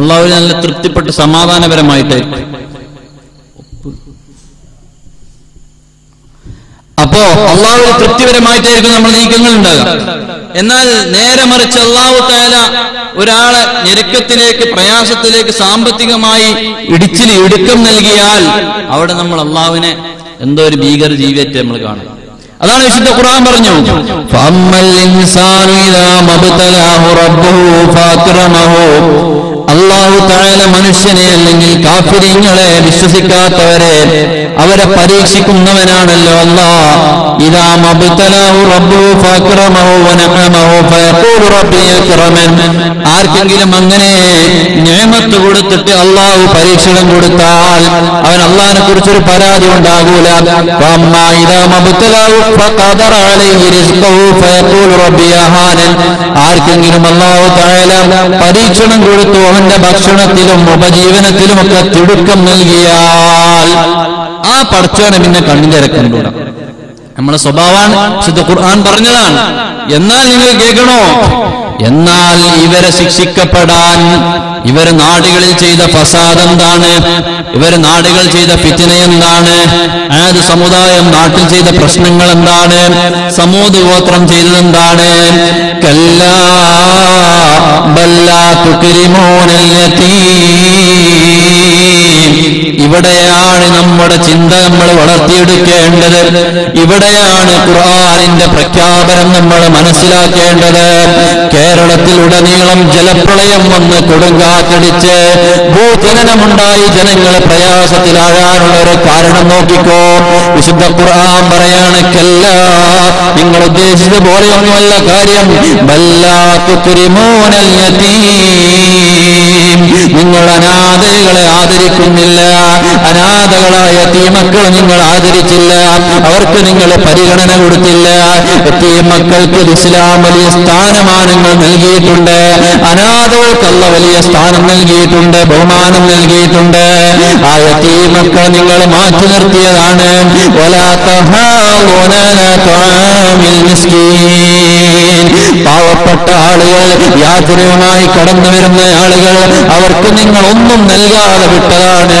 [SPEAKER 1] അള്ളാഹുവിൽ നല്ല തൃപ്തിപ്പെട്ട് സമാധാനപരമായിട്ടായിരിക്കും അപ്പോ അള്ളാഹു തൃപ്തിപരമായിട്ടായിരിക്കും നമ്മൾ നീക്കങ്ങൾ ഉണ്ടാകാം എന്നാൽ നേരെ മറിച്ച് അള്ളാഹു താല ഒരാളെ ഞെരുക്കത്തിലേക്ക് പ്രയാസത്തിലേക്ക് സാമ്പത്തികമായി ഇടിച്ചിൽ ഇടുക്കം നൽകിയാൽ അവിടെ നമ്മൾ അള്ളാഹുവിനെ എന്തോ ഒരു ഭീകര ജീവിയായിട്ട് നമ്മൾ കാണും. അതാണ് വിശുദ്ധ ഖുർആൻ പറഞ്ഞു. ഫഅമ്മൽ ഇൻസാനു ഇദാ മബ്തലാഹു റബ്ബുഹു ഫഅക്രമഹു അള്ളാഹു താല മനുഷ്യനെ അല്ലെങ്കിൽ കാഫിരിങ്ങളെ വിശ്വസിക്കാത്തവരെ അവരെ പരീക്ഷിക്കുന്നവനാണല്ലോ അല്ലാ. ഇതാ മബ്തലഹു റബ്ബു ഫഅക്രമഹു വനഅമഹു ഫയഖൂലു റബ്ബി ആർക്കെങ്കിലും അങ്ങനെ നിയമത്ത് കൊടുത്തിട്ട് അള്ളാഹു പരീക്ഷണം കൊടുത്താൽ അവൻ അള്ളാഹിനെ കുറിച്ചൊരു പരാതി ഉണ്ടാകൂല. ആർക്കെങ്കിലും അള്ളാഹു തആല പരീക്ഷണം കൊടുത്തു അവന്റെ ഭക്ഷണത്തിലും ഉപജീവനത്തിലും ഒക്കെ തിടുക്കം നൽകിയാൽ ആ പടച്ചോനെ പിന്നെ കണ്ണിന്റെ ഇറക്കണ്ടൂട നമ്മളെ സ്വഭാവമാണ് ശുദ്ധ ഖുർആൻ പറഞ്ഞതാണ്. എന്നാൽ നിങ്ങൾ കേൾക്കണോ? എന്നാൽ ഇവരെ ശിക്ഷിക്കപ്പെടാൻ ഇവരെ നാടുകളിൽ ചെയ്ത ഫസാദ് എന്താണ്? ഇവർ നാടുകൾ ചെയ്ത ഫിത്തിന എന്താണ്? ആത് സമുദായം നാട്ടിൽ ചെയ്ത പ്രശ്നങ്ങൾ എന്താണ്? സമൂത് ഗോത്രം ചെയ്തത് എന്താണ്? ഇവിടെയാണ് നമ്മുടെ ചിന്ത നമ്മൾ വളർത്തിയെടുക്കേണ്ടത്. ഇവിടെയാണ് ഖുർആാനിന്റെ പ്രഖ്യാപനം നമ്മൾ മനസ്സിലാക്കേണ്ടത്. കേരളത്തിൽ ഉടനീളം ജലപ്രളയം വന്ന് കൊടുങ്കാറ്റടിച്ച് ഭൂചലനമുണ്ടായി ജനങ്ങൾ പ്രയാസത്തിലാകാനുള്ള ഒരു കാരണം നോക്കിക്കോ. വിശുദ്ധ ഖുർആൻ പറയാണ് കല്ല നിങ്ങൾ ഉദ്ദേശിച്ച പോലെയൊന്നുമല്ല കാര്യം നിങ്ങൾ അനാഥകളെ ആദരിക്കുന്നില്ല. അനാഥകളായ തീമക്കൾ നിങ്ങൾ ആദരിച്ചില്ല. അവർക്ക് നിങ്ങൾ പരിഗണന കൊടുത്തില്ല. തീമക്കൾക്ക് ഇസ്ലാം വലിയ സ്ഥാനമാനങ്ങൾ നൽകിയിട്ടുണ്ട്. അനാഥകൾക്കുള്ള വലിയ സ്ഥാനം നൽകിയിട്ടുണ്ട്. ബഹുമാനം നൽകിയിട്ടുണ്ട്. ആ തീമക്കൾ നിങ്ങൾ മാറ്റി നിർത്തിയതാണ്. പാവപ്പെട്ട ആളുകൾ യാത്രികമായി കടന്നു വരുന്ന ആളുകൾ അവർക്ക് നിങ്ങൾ ഒന്നും നൽകാതെ വിട്ടതാണ്.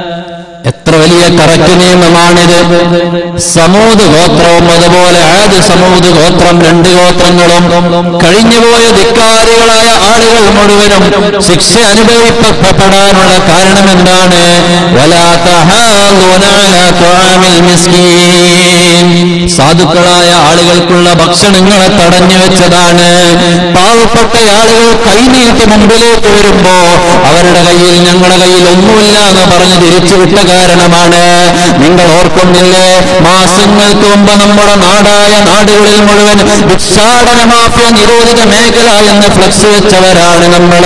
[SPEAKER 1] എത്ര വലിയ കറക്റ്റ് നിയമമാണിത്? സമൂത് ഗോത്രവും അതുപോലെ ആദ്യ സമൂത് ഗോത്രം രണ്ട് ഗോത്രങ്ങളും കഴിഞ്ഞുപോയ ധിക്കാരികളായ ആളുകൾ മുഴുവനും ശിക്ഷ അനുഭവിക്കപ്പെടാനുള്ള കാരണം എന്താണ്. സാധുക്കളായ ആളുകൾക്കുള്ള ഭക്ഷണങ്ങളെ തടഞ്ഞു വെച്ചതാണ്. പാവപ്പെട്ട ആളുകൾ കൈനീട്ടി മുമ്പിലേക്ക് വരുമ്പോ അവരുടെ കയ്യിൽ ഞങ്ങളുടെ കയ്യിൽ ഒന്നുമില്ല എന്ന് പറഞ്ഞ് തിരിച്ചുവിട്ട കാരണമാണ്. നിങ്ങൾ ഓർക്കുന്നില്ലേ? മാസങ്ങൾക്ക് മുമ്പ് നമ്മുടെ നാടായ നാടുകളിൽ മുഴുവൻ ഭിക്ഷാടന മാഫിയ നിരോധിത മേഖല എന്ന് ഫ്ലക്സ് വെച്ചവരാണ് നമ്മൾ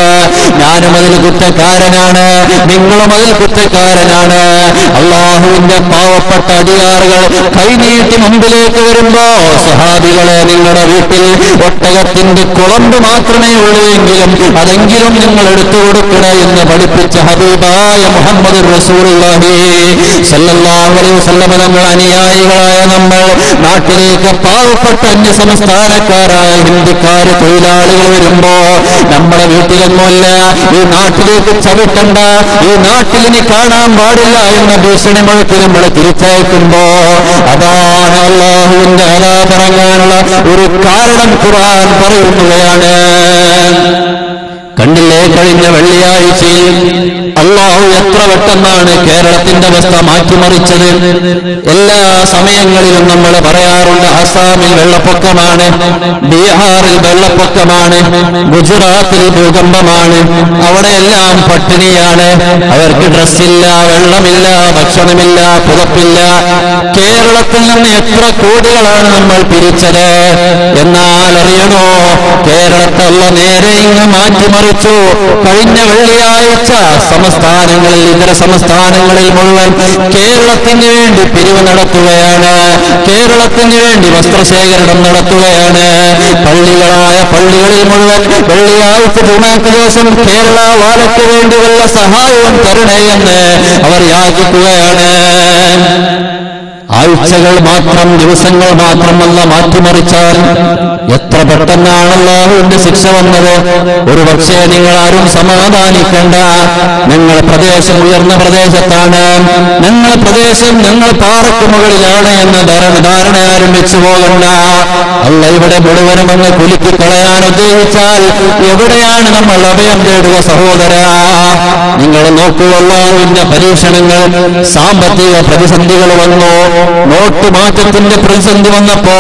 [SPEAKER 1] ഞാനും അതിൽ കുറ്റക്കാരനാണ്. നിങ്ങളും അതിൽ കുറ്റക്കാരനാണ്. അള്ളാഹുവിന്റെ പാവപ്പെട്ട അടിയാറുകൾ കൈനീട്ടി മുമ്പിലേക്ക് വരുമ്പോ സഹാബികളെ നിങ്ങളുടെ വീട്ടിൽ ഒട്ടകത്തിന്റെ കുളമ്പ് മാത്രമേ ഉള്ളൂ എങ്കിലും അതെങ്കിലും നിങ്ങൾ എടുത്തു കൊടുക്കണ എന്ന് പഠിപ്പിച്ച ഹബീബായ മുഹമ്മദ് വസല്ലം അനുയായികളായ നമ്മൾ നാട്ടിലേക്ക് പാവപ്പെട്ട അന്യ സംസ്ഥാനക്കാരായ ഹിന്ദിക്കാര് തൊഴിലാളികൾ വരുമ്പോ നമ്മുടെ വീട്ടിലൊന്നുമല്ല ഈ നാട്ടിലേക്ക് ചവിട്ടണ്ട ഈ നാട്ടിൽ ഇനി കാണാൻ പാടില്ല എന്ന ഭീഷണി മുഴക്കി നമ്മൾ തിരിച്ചയക്കുമ്പോ അതാണ് അള്ളാഹുവിന്റെ ആരാധനങ്ങാനുള്ള ഒരു കാരണം ഖുർആൻ പറയുകയാണ് കണ്ടില്ലേ കഴിഞ്ഞ വെള്ളിയാഴ്ചയിൽ? അള്ളാഹു എത്ര പെട്ടെന്നാണ് കേരളത്തിന്റെ അവസ്ഥ മാറ്റിമറിച്ചത്? എല്ലാ സമയങ്ങളിലും നമ്മൾ പറയാറുണ്ട് ആസാമിൽ വെള്ളപ്പൊക്കമാണ് ബീഹാറിൽ വെള്ളപ്പൊക്കമാണ് ഗുജറാത്തിൽ ഭൂകമ്പമാണ്. അവിടെയെല്ലാം പട്ടിണിയാണ്. അവർക്ക് ഡ്രസ്സില്ല വെള്ളമില്ല ഭക്ഷണമില്ല പുതപ്പില്ല. കേരളത്തിൽ നിന്ന് എത്ര കോടികളാണ് നമ്മൾ പിരിച്ചത്? എന്നാൽ അറിയണോ കേരളത്തുള്ള നേരെ ഇങ്ങ് മാറ്റിമറിച്ചു കഴിഞ്ഞ വെള്ളിയാഴ്ച സംസ്ഥാനങ്ങളിൽ ഇതര സംസ്ഥാനങ്ങളിൽ മുഴുവൻ കേരളത്തിന് വേണ്ടി പിരിവ് നടത്തുകയാണ്. കേരളത്തിന് വേണ്ടി വസ്ത്രശേഖരണം നടത്തുകയാണ്. പള്ളികളായ പള്ളികളിൽ മുഴുവൻ വെള്ളിയാഴ്ച ജുമാക്ക് ദിവസം കേരള വാലയ്ക്ക് വേണ്ടിയുള്ള സഹായവും തരണേ എന്ന് അവർ യാചിക്കുകയാണ്. ആഴ്ചകൾ മാത്രം ദിവസങ്ങൾ മാത്രമല്ല മാറ്റിമറിച്ചാൽ എത്ര പെട്ടെന്നാണ് അള്ളാഹുവിന്റെ ശിക്ഷ വന്നത്. ഒരു പക്ഷേ നിങ്ങൾ ആരും സമാധാനിക്കണ്ട. ഞങ്ങൾ പ്രദേശം ഉയർന്ന പ്രദേശത്താണ്. ഞങ്ങൾ പ്രദേശം ഞങ്ങൾ പാറക്ക് മുകളിലാണ് എന്ന ധാരണ ധാരണ ആരംഭിച്ചു പോകണ്ട. അല്ല ഇവിടെ മുഴുവനും അങ്ങ് കുലുക്കി കളയാൻ ഉദ്ദേശിച്ചാൽ എവിടെയാണ് നമ്മൾ അഭയം തേടുക സഹോദര? നിങ്ങൾ നോക്കൂ അള്ളാഹുവിന്റെ പരീക്ഷണങ്ങൾ സാമ്പത്തിക പ്രതിസന്ധികൾ വന്നു. നോട്ട് മാറ്റത്തിന്റെ പ്രതിസന്ധി വന്നപ്പോ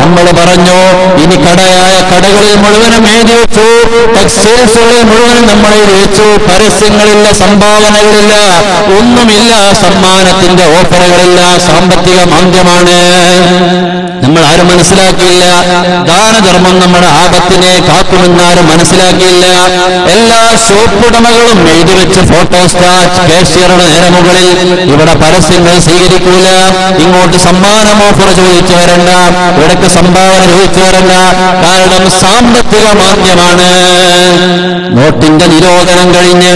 [SPEAKER 1] നമ്മൾ പറഞ്ഞു ഇനി കടയായ കടകളിൽ മുഴുവനും എഴുതി വെച്ചു ടെക്സ്റ്റൈൽസുകളിൽ മുഴുവനും നമ്മൾ എഴുതി വെച്ചു പരസ്യങ്ങളില്ല സംഭാവനകളില്ല ഒന്നുമില്ല സമ്മാനത്തിന്റെ ഓഫറുകളില്ല സാമ്പത്തിക മാന്ദ്യമാണ്. നമ്മൾ ആരും മനസ്സിലാക്കിയില്ല. ദാനധർമ്മം നമ്മുടെ ആപത്തിനെ കാക്കുമെന്നാരും മനസ്സിലാക്കിയില്ല. എല്ലാ ഷോപ്പുടമകളും എഴുതി വെച്ച് ഫോട്ടോസ്റ്റാറ്റ് കാഷ്യറുടെ നേരെ മുകളിൽ ഇവിടെ പരസ്യങ്ങൾ സ്വീകരിക്കൂല. ഇങ്ങോട്ട് സമ്മാനം ഓഫർ ചോദിച്ചു വരണ്ട. ഇവിടേക്ക് സംഭാവന ചോദിച്ചു വരണ്ട. കാരണം സാമ്പത്തിക മാന്ദ്യമാണ്. നോട്ടിന്റെ നിരോധനം കഴിഞ്ഞ്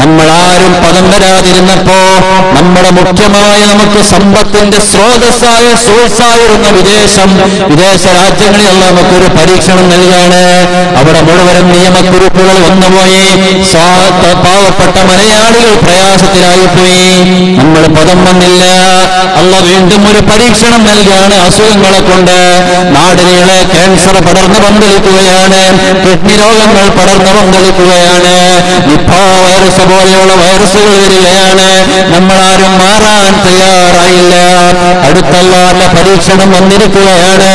[SPEAKER 1] നമ്മൾ ആരും പദം വരാതിരുന്നപ്പോ നമ്മുടെ മുഖ്യമായ നമുക്ക് സമ്പത്തിന്റെ സ്രോതസ്സായ സോഴ്സായിരുന്ന വിദേശം വിദേശ രാജ്യങ്ങളിലുള്ള നമുക്കൊരു പരീക്ഷണം നൽകാണ്. അവിടെ മുഴുവൻ നിയമക്കുറിപ്പുകൾ വന്നുപോയി. സ്വാ- പാവപ്പെട്ട മലയാളികൾ പ്രയാസത്തിലായിപ്പോയി നമ്മൾ പദം വന്നില്ല. അല്ല വീണ്ടും ഒരു പരീക്ഷണം നൽകിയാണ് അസുഖങ്ങളെ കൊണ്ട്. നാടിനീളെ ക്യാൻസർ പടർന്നു പന്തലിക്കുകയാണ്. കിഡ്നി രോഗങ്ങൾ പടർന്നു പന്തലിക്കുകയാണ്. നിപ്പ വൈറസ് പോലെയുള്ള വൈറസുകൾ വരികയാണ്. നമ്മളാരും മാറാൻ തയ്യാറായില്ല. അടുത്തല്ലാത്ത പരീക്ഷണം വന്നിരിക്കുകയാണ്.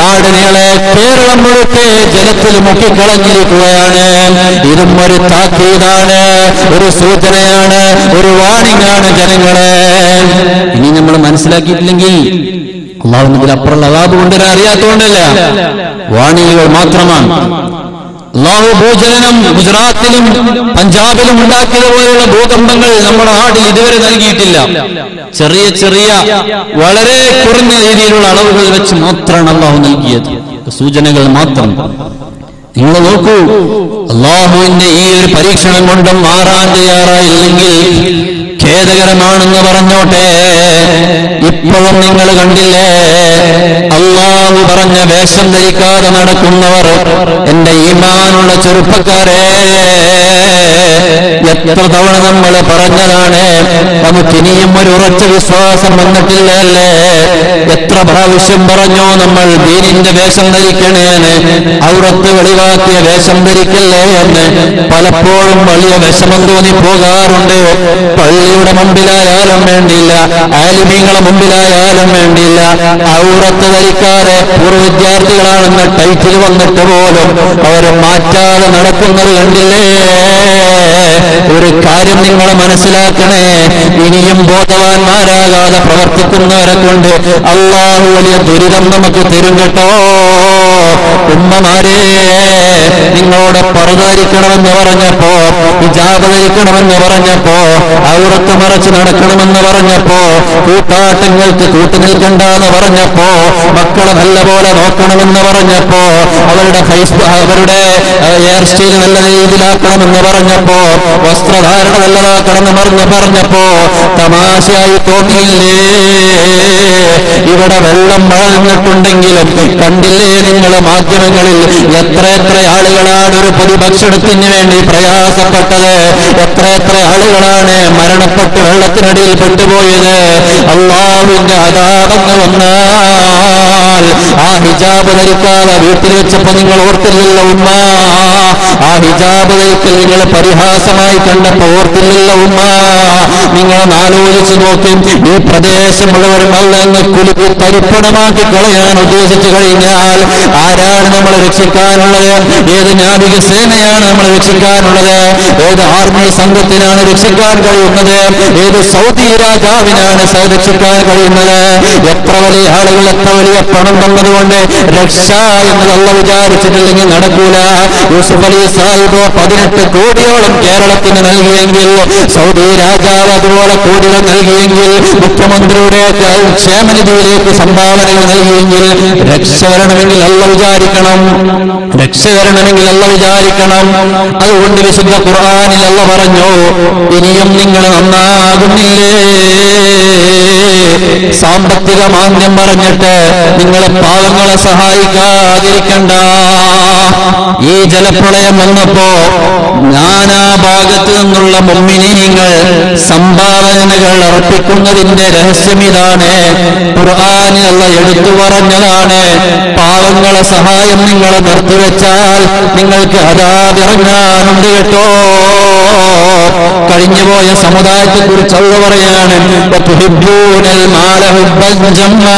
[SPEAKER 1] നാടിനീളെ കേരളം മുഴുക്കെ ജലത്തിൽ മുക്കിക്കളഞ്ഞിരിക്കുകയാണ്. ഇതും ഒരു താക്കീതാണ്. ഒരു സൂചനയാണ് ഒരു വാണിംഗ് ആണ് ജനങ്ങളെ. ഇനി നമ്മൾ മനസ്സിലാക്കിയിട്ടില്ലെങ്കിൽ അള്ളാഹു അപ്പുറുള്ള അതാബ് കൊണ്ടുവരാൻ അറിയാത്തതുകൊണ്ടല്ല. വാണികൾ മാത്രമാണ്. അള്ളാഹു ഭൂചലനം ഗുജറാത്തിലും പഞ്ചാബിലും ഉണ്ടാക്കിയതുപോലെയുള്ള ഭൂകമ്പങ്ങൾ നമ്മുടെ നാട്ടിൽ ഇതുവരെ നൽകിയിട്ടില്ല. ചെറിയ ചെറിയ വളരെ കുറഞ്ഞ രീതിയിലുള്ള അളവുകൾ വെച്ച് മാത്രമാണ് അള്ളാഹു നൽകിയത്. സൂചനകൾ മാത്രം. നിങ്ങൾ നോക്കൂ അള്ളാഹുവിന്റെ ഈ ഒരു പരീക്ഷണം കൊണ്ടും മാറാൻ തയ്യാറായില്ലെങ്കിൽ ഖേദകരമാണെന്ന് പറഞ്ഞോട്ടെ? ഇപ്പോഴും നിങ്ങൾ കണ്ടില്ലേ? അള്ളാഹു പറഞ്ഞ വേഷം ധരിക്കാതെ നടക്കുന്നവർ എന്റെ ഈമാനുള്ള ചെറുപ്പക്കാരെ. എത്ര തവണ നമ്മൾ പറഞ്ഞതാണ് നമുക്കിനിയും ഒരു ഉറച്ച വിശ്വാസം വന്നിട്ടില്ലല്ലേ? എത്ര പ്രാവശ്യം പറഞ്ഞോ നമ്മൾ ദീനിന്റെ വേഷം ധരിക്കണേന്ന് ഔറത്ത് വെളിവാക്കിയ വേഷം ധരിക്കല്ലേ എന്ന് പലപ്പോഴും വലിയ വിഷമം തോന്നി പോകാറുണ്ട്. പള്ളിയുടെ മുമ്പിലായാലും വേണ്ടിയില്ല ആലിമീങ്ങളെ മുമ്പിലായാലും വേണ്ടിയില്ല ഔറത്ത് ധരിക്കാതെ പൂർവ വിദ്യാർത്ഥികളാണെന്ന് ടൈറ്റിൽ വന്നിട്ട് പോലും അവരെ മാറ്റാതെ നടക്കുന്നത് കണ്ടില്ലേ? ഒരു കാര്യം നിങ്ങൾ മനസ്സിലാക്കണേ. ഇനിയും ബോധവാന്മാരാകാതെ പ്രവർത്തിക്കുന്നവരെ കൊണ്ട് അള്ളാഹു വലിയ ദുരിതം നമുക്ക് തരും കേട്ടോ. ഉമ്മമാരെ നിങ്ങളോട് പറതായിരിക്കണമെന്ന് പറഞ്ഞപ്പോ ഹിജാബ് ധരിക്കണമെന്ന് പറഞ്ഞപ്പോ ഔറത്ത് മറച്ച് നടക്കണമെന്ന് പറഞ്ഞപ്പോ കൂട്ടാട്ടങ്ങൾക്ക് കൂട്ടുനിൽക്കണ്ടെന്ന് പറഞ്ഞപ്പോ മക്കളെ നല്ലപോലെ നോക്കണമെന്ന് പറഞ്ഞപ്പോ അവരുടെ ഫേസ്ബുക്ക് അവരുടെ ഹെയർ സ്റ്റൈൽ നല്ല രീതിയിലാക്കണമെന്ന് പറഞ്ഞപ്പോ വസ്ത്രധാരണ നല്ലതാക്കണമെന്ന് പറഞ്ഞ് പറഞ്ഞപ്പോ തമാശയായി തോന്നിയില്ലേ? ഇവിടെ വെള്ളം വാങ്ങിട്ടുണ്ടെങ്കിലും കണ്ടില്ലേ നിങ്ങൾ മാധ്യമങ്ങളിൽ എത്ര എത്ര ആളുകളാണ് ഒരു പൊതുഭക്ഷണത്തിന് വേണ്ടി പ്രയാസപ്പെട്ടത്? എത്ര എത്ര ആളുകളാണ് മരണപ്പെട്ട് വെള്ളത്തിനടിയിൽ പെട്ടുപോയത്? അള്ളാവിന്റെ അതാപങ്ങൾ വന്നാൽ ആ ഹിജാബ് ധരിക്കാതെ വീട്ടിൽ വെച്ചപ്പോ നിങ്ങൾ ഓർത്തില്ല ഉമ്മ. ആ ഹിജാബ് ധരിക്കൽ നിങ്ങൾ പരിഹാസമായി കണ്ടപ്പോ ഓർത്തില്ല ഉമ്മ. നിങ്ങൾ ആലോചിച്ചു നോക്കും ഈ പ്രദേശം മുഴുവനും അല്ലെന്ന് കുലുക്കി തരിപ്പണമാക്കി കളയാൻ ഉദ്ദേശിച്ചു കഴിഞ്ഞാൽ ആരാണ് നമ്മൾ രക്ഷിക്കാനുള്ളത്? ഏത് നാവിക സേനയാണ് നമ്മൾ രക്ഷിക്കാനുള്ളത്? ഏത് ആർമി സംഘത്തിനാണ് രക്ഷിക്കാൻ കഴിയുന്നത്? ഏത് സൗദി രാജാവിനാണ് രക്ഷിക്കാൻ കഴിയുന്നത്? എത്ര വലിയ ആളുകൾ എത്ര വലിയ പണം തന്നതുകൊണ്ട് രക്ഷ എന്നതല്ല വിചാരിച്ചിട്ടില്ലെങ്കിൽ നടക്കൂല. യൂസുഫ് അലി സാഹിബ് പതിനെട്ട് കോടിയോളം കേരളത്തിന് നൽകിയെങ്കിൽ സൗദി രാജാവ് അതുപോലെ കോടികൾ നൽകിയെങ്കിൽ മുഖ്യമന്ത്രിയുടെ ക്ഷേമനിധിയിലേക്ക് സംഭാവനകൾ നൽകിയെങ്കിൽ രക്ഷ വരണമെങ്കിൽ അല്ല വിചാരിക്കണം. രക്ഷ വരണമെങ്കിൽ അല്ല വിചാരിക്കണം. അതുകൊണ്ട് വിശുദ്ധ ഖുർആാനിൽ അല്ല പറഞ്ഞു ഇനിയും നിങ്ങൾ നന്നാകുന്നില്ലേ? സാമ്പത്തിക മാന്ദ്യം പറഞ്ഞിട്ട് നിങ്ങളെ പാവങ്ങളെ സഹായിക്കാതിരിക്കണ്ട. ഈ ജലപ്രളയം വന്നപ്പോ നാനാ ഭാഗത്ത് നിന്നുള്ള മുമ്മിനീങ്ങൾ സംഭാവനകൾ അർപ്പിക്കുന്നതിന്റെ രഹസ്യം ഇതാണ്. ഖുർആാനുള്ള എടുത്തു പറഞ്ഞതാണ്. പാവങ്ങളെ സഹായം നിങ്ങൾ നിർത്തിവെച്ചാൽ നിങ്ങൾക്ക് അതാതിറങ്ങാനുണ്ട് കേട്ടോ. കഴിഞ്ഞുപോയ സമുദായത്തെ കുറിച്ച് അള്ള പറയാണ്. ജനത്തെ മാല ഹുബ്ബൻ ജമ്മാ."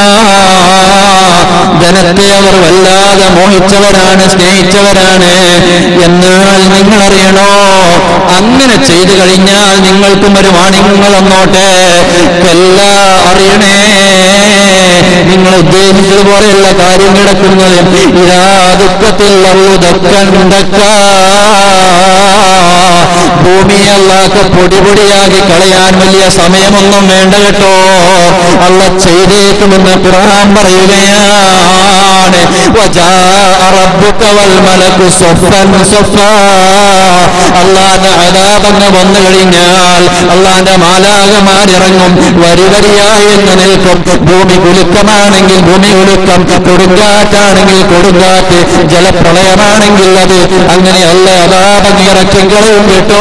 [SPEAKER 1] ധനത്തെ അവർ വല്ലാതെ മോഹിച്ചവരാണ് സ്നേഹിച്ചവരാണ്. എന്നാൽ നിങ്ങൾ അറിയണോ അങ്ങനെ ചെയ്തു കഴിഞ്ഞാൽ നിങ്ങൾക്കും ഒരു വാണിങ്ങൾ വന്നോട്ടെ. എല്ലാ അറിയണേ. നിങ്ങൾ ഉദ്ദേശിച്ചതുപോലെയുള്ള കാര്യം കിടക്കുന്നത് ഇതാ ദുഃഖത്തിൽ ദക്കണ്ടക്ക ഭൂമിയെ അള്ളാക്ക് പൊടി പൊടിയാക്കി കളയാൻ വലിയ സമയമൊന്നും വേണ്ട കേട്ടോ. അല്ല ചെയ്തേക്കുമെന്ന് ഖുർആൻ പറയുകയാണ്. വജാ റബ്ബുക വൽ മലകു സഫൻ സഫാ അള്ളാന്റെ ആരാധന വന്നു കഴിഞ്ഞാൽ അള്ളാന്റെ മാലാകമാരിറങ്ങും വരിവരിയായി എന്ന് നിൽക്കും. ഭൂമി കുലുക്കമാണെങ്കിൽ ഭൂമി കുലുക്കം. കൊടുങ്കാറ്റാണെങ്കിൽ കൊടുങ്കാറ്റ്. ജലപ്രളയമാണെങ്കിൽ അത്. അങ്ങനെ അല്ല അതാപങ്ങ് ഇറക്കും കളയും കേട്ടോ.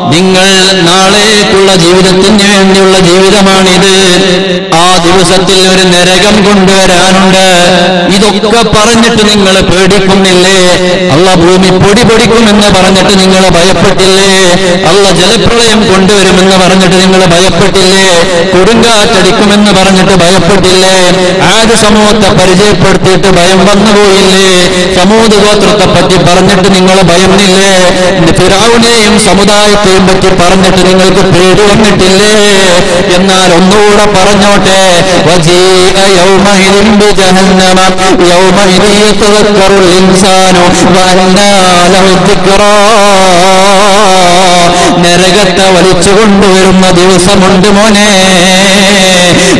[SPEAKER 1] നിങ്ങൾ നാളേക്കുള്ള ജീവിതത്തിന് വേണ്ടിയുള്ള ജീവിതമാണിത്. ആ ദിവസത്തിൽ ഒരു നരകം കൊണ്ടുവരാനുണ്ട്. ഇതൊക്കെ പറഞ്ഞിട്ട് നിങ്ങൾ പേടിക്കുന്നില്ലേ? അല്ല ഭൂമി പൊടി പൊടിക്കുമെന്ന് പറഞ്ഞിട്ട് നിങ്ങൾ ഭയപ്പെട്ടില്ലേ? അല്ല ജലപ്രളയം കൊണ്ടുവരുമെന്ന് പറഞ്ഞിട്ട് നിങ്ങൾ ഭയപ്പെട്ടില്ലേ? കൊടുങ്കാറ്റടിക്കുമെന്ന് പറഞ്ഞിട്ട് ഭയപ്പെട്ടില്ലേ? ആദ്യ സമൂഹത്തെ പരിചയപ്പെടുത്തിയിട്ട് ഭയം വന്നുപോയില്ലേ സമൂഹ ഗോത്രത്തെ പറ്റി പറഞ്ഞിട്ട് നിങ്ങൾ ഭയമില്ലേ ഫിറാവിനെയും സമുദായത്തെയും അള്ളാഹിനെ പറ്റി പറഞ്ഞിട്ട് നിങ്ങൾക്ക് പേടി വന്നിട്ടില്ലേ? എന്നാൽ ഒന്നുകൂടെ പറഞ്ഞോട്ടെ. യൗമ നരകത്തെ വലിച്ചു കൊണ്ടുവരുന്ന ദിവസമുണ്ട് മോനെ.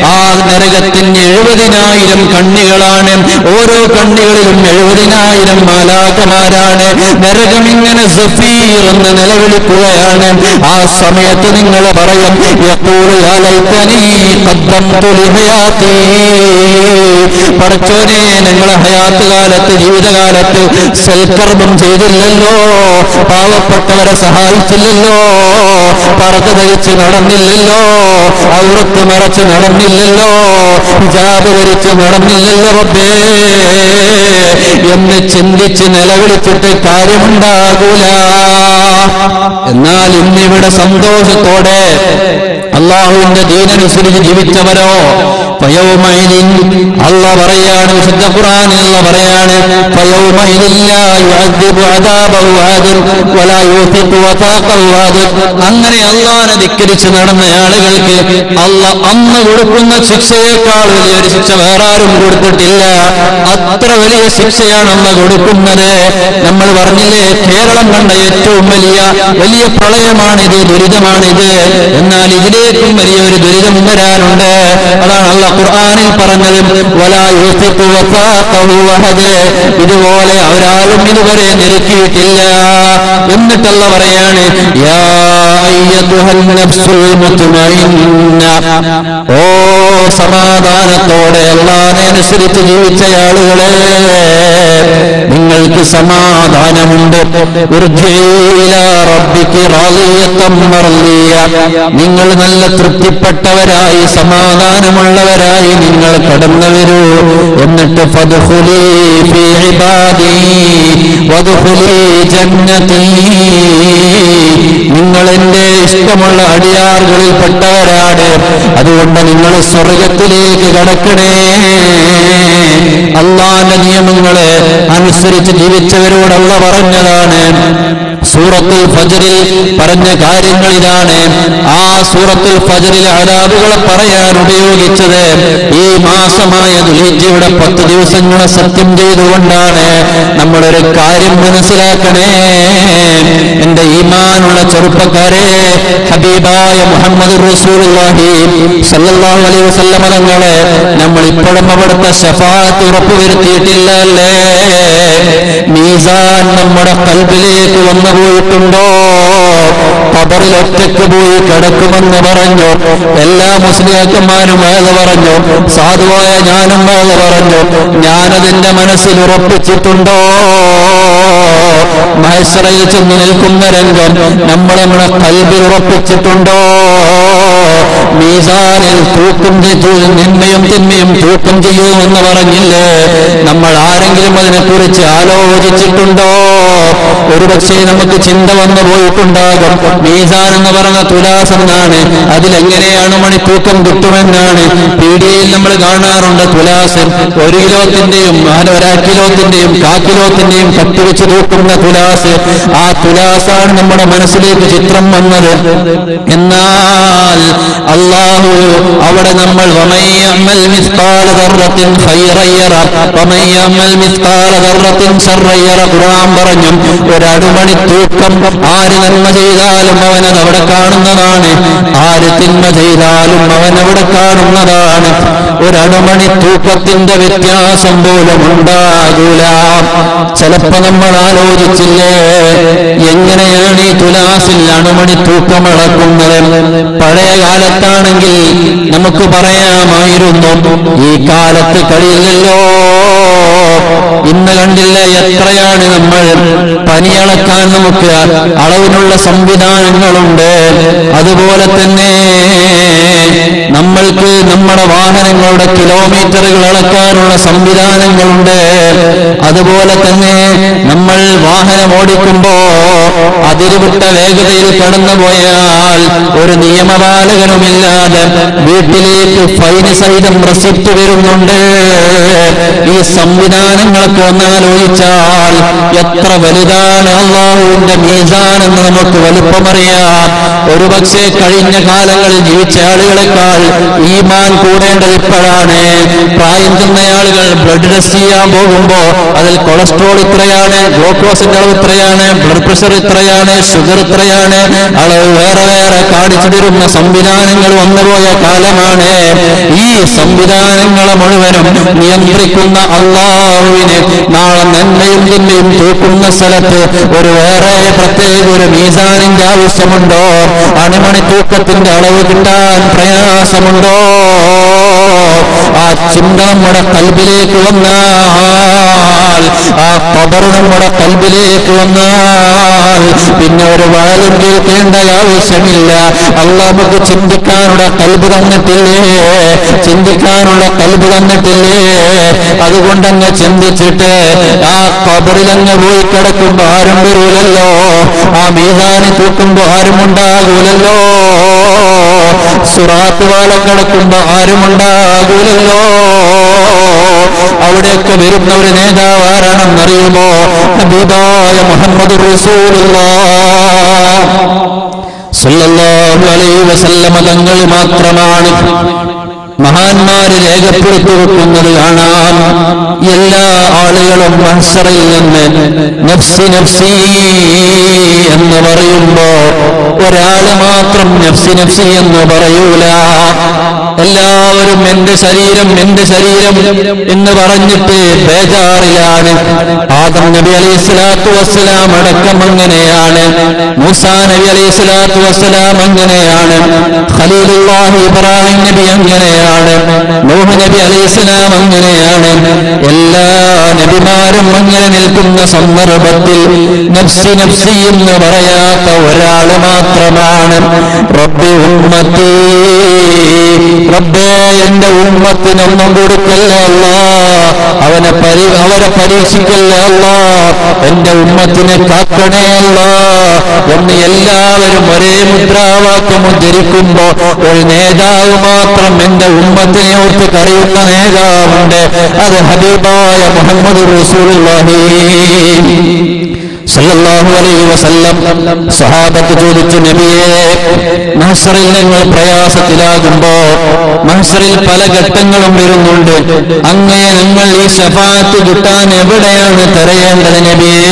[SPEAKER 1] ആ നരകത്തിന് എഴുപതിനായിരം കണ്ണികളാണ്. ഓരോ കണ്ണികളിലും എഴുപതിനായിരം മാലാഖമാരാണ്. നരകം ഇങ്ങനെ സഫീർ എന്ന് നിലവിളിക്കുകയാണ്. ആ സമയത്ത് നിങ്ങൾ പറയും യഖൂലു പടച്ചോനെ ഞങ്ങളെ ഹയാത്ത് കാലത്ത് ജീവിതകാലത്ത് സൽക്കർമ്മം ചെയ്തില്ലല്ലോ. പാവപ്പെട്ടവരെ സഹായിച്ചില്ലല്ലോ. പറത ധരിച്ച് നടന്നില്ലല്ലോ. ഔറത്ത് മറച്ച് നടന്നില്ലല്ലോ. ഹിജാബ് ധരിച്ച് നടന്നില്ലല്ലോ റബ്ബേ. എന്ന് ചിന്തിച്ച് നിലവിളിച്ചിട്ട് കാര്യമുണ്ടാകൂല. എന്നാൽ ഇന്നിവിടെ സന്തോഷത്തോടെ അള്ളാഹുവിന്റെ ദീനനുസരിച്ച് ജീവിച്ചവരോ അല്ല പറയാണ് വിശുദ്ധ അല്ല പറയാണ് അങ്ങനെ അള്ളാനെ ധിക്കരിച്ച് നടന്ന ആളുകൾക്ക് അല്ല അന്ന് കൊടുക്കുന്ന ശിക്ഷയേക്കാൾ വലിയൊരു ശിക്ഷ വേറെ ആരും കൊടുത്തിട്ടില്ല. അത്ര വലിയ ശിക്ഷയാണ് അന്ന് കൊടുക്കുന്നത്. നമ്മൾ പറഞ്ഞില്ലേ കേരളം കണ്ട ഏറ്റവും വലിയ വലിയ പ്രളയമാണിത് ദുരിതമാണിത്. എന്നാൽ ഇതിലേക്കും വലിയൊരു ദുരിതം വരാനുണ്ട് അതാണ് അല്ല ഖുർആനിൽ പറഞ്ഞത് ഇതുപോലെ അവരാരും ഇതുവരെ നിരക്കിയിട്ടില്ല എന്നിട്ടല്ല പറയാണ് ഓ സമാധാനത്തോടെ അള്ളാനെ അനുസരിച്ച് ജീവിച്ച ആളുകളെ. നിങ്ങൾക്ക് സമാധാനമുണ്ട്. നിങ്ങൾ നല്ല തൃപ്തിപ്പെട്ടവരായി സമാധാനമുള്ളവരായി നിങ്ങൾ കടന്നു വരൂ. എന്നിട്ട് നിങ്ങൾ എന്റെ ഇഷ്ടമുള്ള അടിയാറുകളിൽ പെട്ടവരാണ് അതുകൊണ്ട് നിങ്ങൾ സ്വർഗത്തിലേക്ക് കടക്കണേ. അള്ളാന്റെ നിയമങ്ങളെ അനുസരിച്ച് ജീവിച്ചവരോടുള്ള പറഞ്ഞതാണ്. സൂറത്തുൽ ഫജറിൽ പറഞ്ഞ കാര്യങ്ങൾ ഇതാണ് ആ സൂറത്തുൽ ഫജറിലെ അരാബുകളെ പറയാൻ ഉപയോഗിച്ചത്. ഈ മാസമായ ദുലീജയുടെ പത്ത് ദിവസങ്ങളെ സത്യം ചെയ്തുകൊണ്ടാണ് നമ്മളൊരു കാര്യം മനസ്സിലാക്കണേ. എന്റെ ഈമാനുള്ള ചെറുപ്പക്കാരെ ഹബീബായ മുഹമ്മദ് അലൈഹി നമ്മൾ ഇപ്പോഴും അവിടുത്തെ ശഫാത്ത് ഉറപ്പുവരുത്തിയിട്ടില്ല അല്ലേ മീസാൻ നമ്മുടെ കൽബിലേക്ക് വന്നു പോയിട്ടുണ്ടോ? കബറിൽ ഒറ്റയ്ക്ക് പോയി കിടക്കുമെന്ന് പറഞ്ഞു. എല്ലാ മുസ്ലിയാക്കന്മാരും വേദ പറഞ്ഞു. സാധുവായ ഞാനും വേദ പറഞ്ഞു. ഞാനതിന്റെ മനസ്സിൽ ഉറപ്പിച്ചിട്ടുണ്ടോ? മഹേശ്വരയിൽ ചെന്ന് നിൽക്കുന്ന രംഗം നമ്മൾ നമ്മുടെ കൽബിൽ ഉറപ്പിച്ചിട്ടുണ്ടോ? മീസാനിൽ തൂക്കും നന്മയും തിന്മയും തൂക്കം ചെയ്യൂ എന്ന് പറഞ്ഞില്ലേ? നമ്മൾ ആരെങ്കിലും അതിനെക്കുറിച്ച് ആലോചിച്ചിട്ടുണ്ടോ? ഒരുപക്ഷെ നമുക്ക് ചിന്ത വന്നു പോയിട്ടുണ്ടാകും. മീസാൻ എന്ന് പറഞ്ഞ തുലാസെന്നാണ് അതിലെങ്ങനെയാണ് മണി തൂക്കം കിട്ടുമെന്നാണ്. പീഡിയയിൽ നമ്മൾ കാണാറുണ്ട് തുലാസൻ ഒരു കിലോത്തിന്റെയും ഒരാക്കിലോത്തിന്റെയും ഒരാ കിലോത്തിന്റെയും കാ കിലോത്തിന്റെയും കത്തിവെച്ച് തൂക്കുന്ന തുലാസ്. ആ തുലാസാണ് നമ്മുടെ മനസ്സിലേക്ക് ചിത്രം വന്നത്. എന്നാൽ അള്ളാഹു അവിടെ നമ്മൾ വമയ്യമ്മൽ മിസ്താൽ പറഞ്ഞു ഒരടുമണി തൂക്കം ആര് നന്മ ചെയ്താലും അവനത് അവിടെ കാണുന്നതാണ്. ആര് തിന്മ ചെയ്താലും അവൻ അവിടെ കാണുന്നതാണ്. ഒരടുമണി തൂക്കത്തിന്റെ വ്യത്യാസം പോലും ഉണ്ടാകൂല. ചിലപ്പോ നമ്മൾ ആലോചിച്ചില്ലേ എങ്ങനെയാണ് ഈ തുലാസിൽ അണുമണി തൂക്കം അളക്കുന്നത്? പഴയ കാലത്താണെങ്കിൽ നമുക്ക് പറയാമായിരുന്നു ഈ കാലത്ത് കഴിയില്ലല്ലോ. ഇന്ന് കണ്ടില്ല എത്രയാണ് നമ്മൾ പനിയളക്കാൻ നമുക്ക് അളവിനുള്ള സംവിധാനങ്ങളുണ്ട്. അതുപോലെ തന്നെ നമ്മൾക്ക് നമ്മുടെ വാഹനങ്ങളുടെ കിലോമീറ്ററുകൾ അളക്കാനുള്ള സംവിധാനങ്ങളുണ്ട്. അതുപോലെ തന്നെ നമ്മൾ വാഹനം ഓടിക്കുമ്പോ അതിരുവിട്ട വേഗതയിൽ കടന്നുപോയാൽ ഒരു നിയമപാലകനുമില്ലാതെ വീട്ടിലേക്ക് ഫൈന് സഹിതം റെസിപ്റ്റ് വരുന്നുണ്ട്. ഈ സംവിധാനങ്ങളൊക്കെ ഒന്നാലോചിച്ചാൽ എത്ര വലുതാണ് അള്ളാഹുവിന്റെ മീസാൻ എന്ന് നമുക്ക് വലുപ്പമറിയാം. ഒരുപക്ഷെ കഴിഞ്ഞ കാലങ്ങളിൽ ജീവിച്ച ആളുകളെക്കാൾ ഈമാൻ കൂടേണ്ടത് ഇപ്പോഴാണ്. പ്രായം ചെന്ന ആളുകൾ ബ്ലഡ് ടെസ്റ്റ് ചെയ്യാൻ പോകുമ്പോ അതിൽ കൊളസ്ട്രോൾ ഇത്രയാണ് ഗ്ലൂക്കോസിന്റെ അളവ് ഇത്രയാണ് ബ്ലഡ് പ്രഷർ ഇത്രയാണ് ഷുഗർ ഇത്രയാണ് അളവ് വേറെ വേറെ കാണിച്ചു തരുന്ന സംവിധാനങ്ങൾ വന്നുപോയ കാലമാണ്. ഈ സംവിധാനങ്ങളെ മുഴുവനും നിയന്ത്രിക്കുന്ന അള്ളാഹുവിന് നാളെ നന്മയും തിന്മയും തൂക്കുന്ന സ്ഥലത്ത് ഒരു വേറെ പ്രത്യേക ഒരു മീസാനിന്റെ ആവശ്യമുണ്ടോ? അണിമണി തൂക്കത്തിന്റെ അളവ് കിട്ടാൻ പ്രയാസമുണ്ടോ? ആ ചിന്ത നമ്മുടെ കൽബിലേക്ക് വന്നാൽ ആ കബർ നമ്മുടെ കൽബിലേക്ക് വന്നാൽ. പിന്നെ ഒരു വാലും കേൾക്കേണ്ട ആവശ്യമില്ല. അല്ല ചിന്തിക്കാനുള്ള കൽബ് തന്നിട്ടില്ലേ? ചിന്തിക്കാനുള്ള കൽബ് തന്നിട്ടില്ലേ? അതുകൊണ്ടങ്ങ് ചിന്തിച്ചിട്ട് ആ കബറിലങ്ങ് പോയി കിടക്കുമ്പോ ആരും വരൂലല്ലോ. ആ മീതാനി തൂക്കുമ്പോ ആരും ഉണ്ടാകൂലല്ലോ. സുറാത്ത് വാലം കിടക്കുമ്പോ ആരും ഉണ്ടാകൂലല്ലോ. അവിടെയൊക്കെ വരുന്ന ഒരു നേതാവ് ആരാണെന്നറിയുമോ ഹബീബായ മുഹമ്മദ് തങ്ങൾ മാത്രമാണ്. മഹാന്മാര് രേഖപ്പെടുത്തി വെക്കുന്നത് കാണാം. എല്ലാ ആളുകളും മത്സറിൽ നിന്ന് നഫ്സി നഫ്സി എന്ന് പറയുമ്പോ ഒരാൾ മാത്രം നഫ്സി നഫ്സി എന്ന് പറയൂല. എല്ലാവരും എന്റെ ശരീരം എന്റെ ശരീരം എന്ന് പറഞ്ഞിട്ട് ബേജാറിലാണ്. ആദം നബി അലൈഹി സ്വലാത്തു വസ്സലാം അടക്കം അങ്ങനെയാണ്. മൂസാ നബി അലൈഹി സ്വലാത്തു വസ്സലാം അങ്ങനെയാണ്. ഖലീലുല്ലാഹി ഇബ്രാഹിം നബി അങ്ങനെയാണ്. നൂഹ് നബി അലൈഹി സ്വലാം അങ്ങനെയാണ്. എല്ലാ നബിമാരും അങ്ങനെ നിൽക്കുന്ന സന്ദർഭത്തിൽ നഫ്സി നഫ്സി എന്ന് പറയാത്ത ഒരാൾ മാത്രമാണ്. റബ്ബി ഉമ്മത്തി റബ്ബേ എന്റെ ഉമ്മത്തിനൊന്നും കൊടുക്കല്ല അവനെ പരി അവരെ പരീക്ഷിക്കല്ല എന്റെ ഉമ്മത്തിനെ കാക്കണേ അല്ല? എന്ന് എല്ലാവരും ഒരേ മുദ്രാവാക്യം ഉദ്ധരിക്കുമ്പോ ഒരു നേതാവ് മാത്രം എന്റെ ഉമ്മത്തിനെ ഓർത്ത് കറിയുന്ന നേതാവുണ്ട്. അത് ഹബീബായ മുഹമ്മദ് റസൂലുള്ളാഹി. സല്ലല്ലാഹു അലൈഹി വസല്ലം ചോദിച്ചു നബിയെ പ്രയാസത്തിലാകുമ്പോ മഹസറിൽ പല ഘട്ടങ്ങളും വരുന്നുണ്ട്. അങ്ങനെ നിങ്ങൾ ഈ ശഫാത്ത് കിട്ടാൻ എവിടെയാണ് തിരയേണ്ടത് നബിയേ?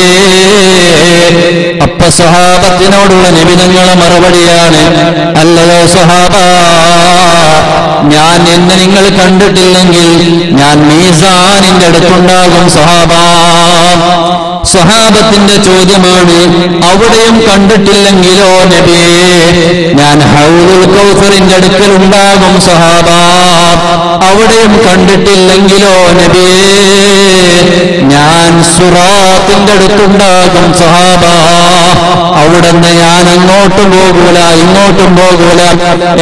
[SPEAKER 1] അപ്പ സഹാബത്തിനോടുള്ള നബിതങ്ങളെ മറുപടിയാണ് അല്ലയോ സഹാബ ഞാൻ എന്ന് നിങ്ങൾ കണ്ടിട്ടില്ലെങ്കിൽ ഞാൻ മീസാനിന്റെ അടുത്തുണ്ടാകും സഹാബ സ്വഹാബത്തിന്റെ ചോദ്യമാണ് അവിടെയും കണ്ടിട്ടില്ലെങ്കിലോ നബിയേ ഞാൻ ഹൗലുൽ കൗസറിന്റെ അടുക്കൽ ഉണ്ടാകും സ്വഹാബ. അവിടെയും കണ്ടിട്ടില്ലെങ്കിലോ നബിയേ ഞാൻ സുറാത്തിന്റെ അടുത്തുണ്ടാകും സ്വഹാബ. അവിടുന്ന് ഞാൻ അങ്ങോട്ടും പോകൂല ഇങ്ങോട്ടും പോകൂല.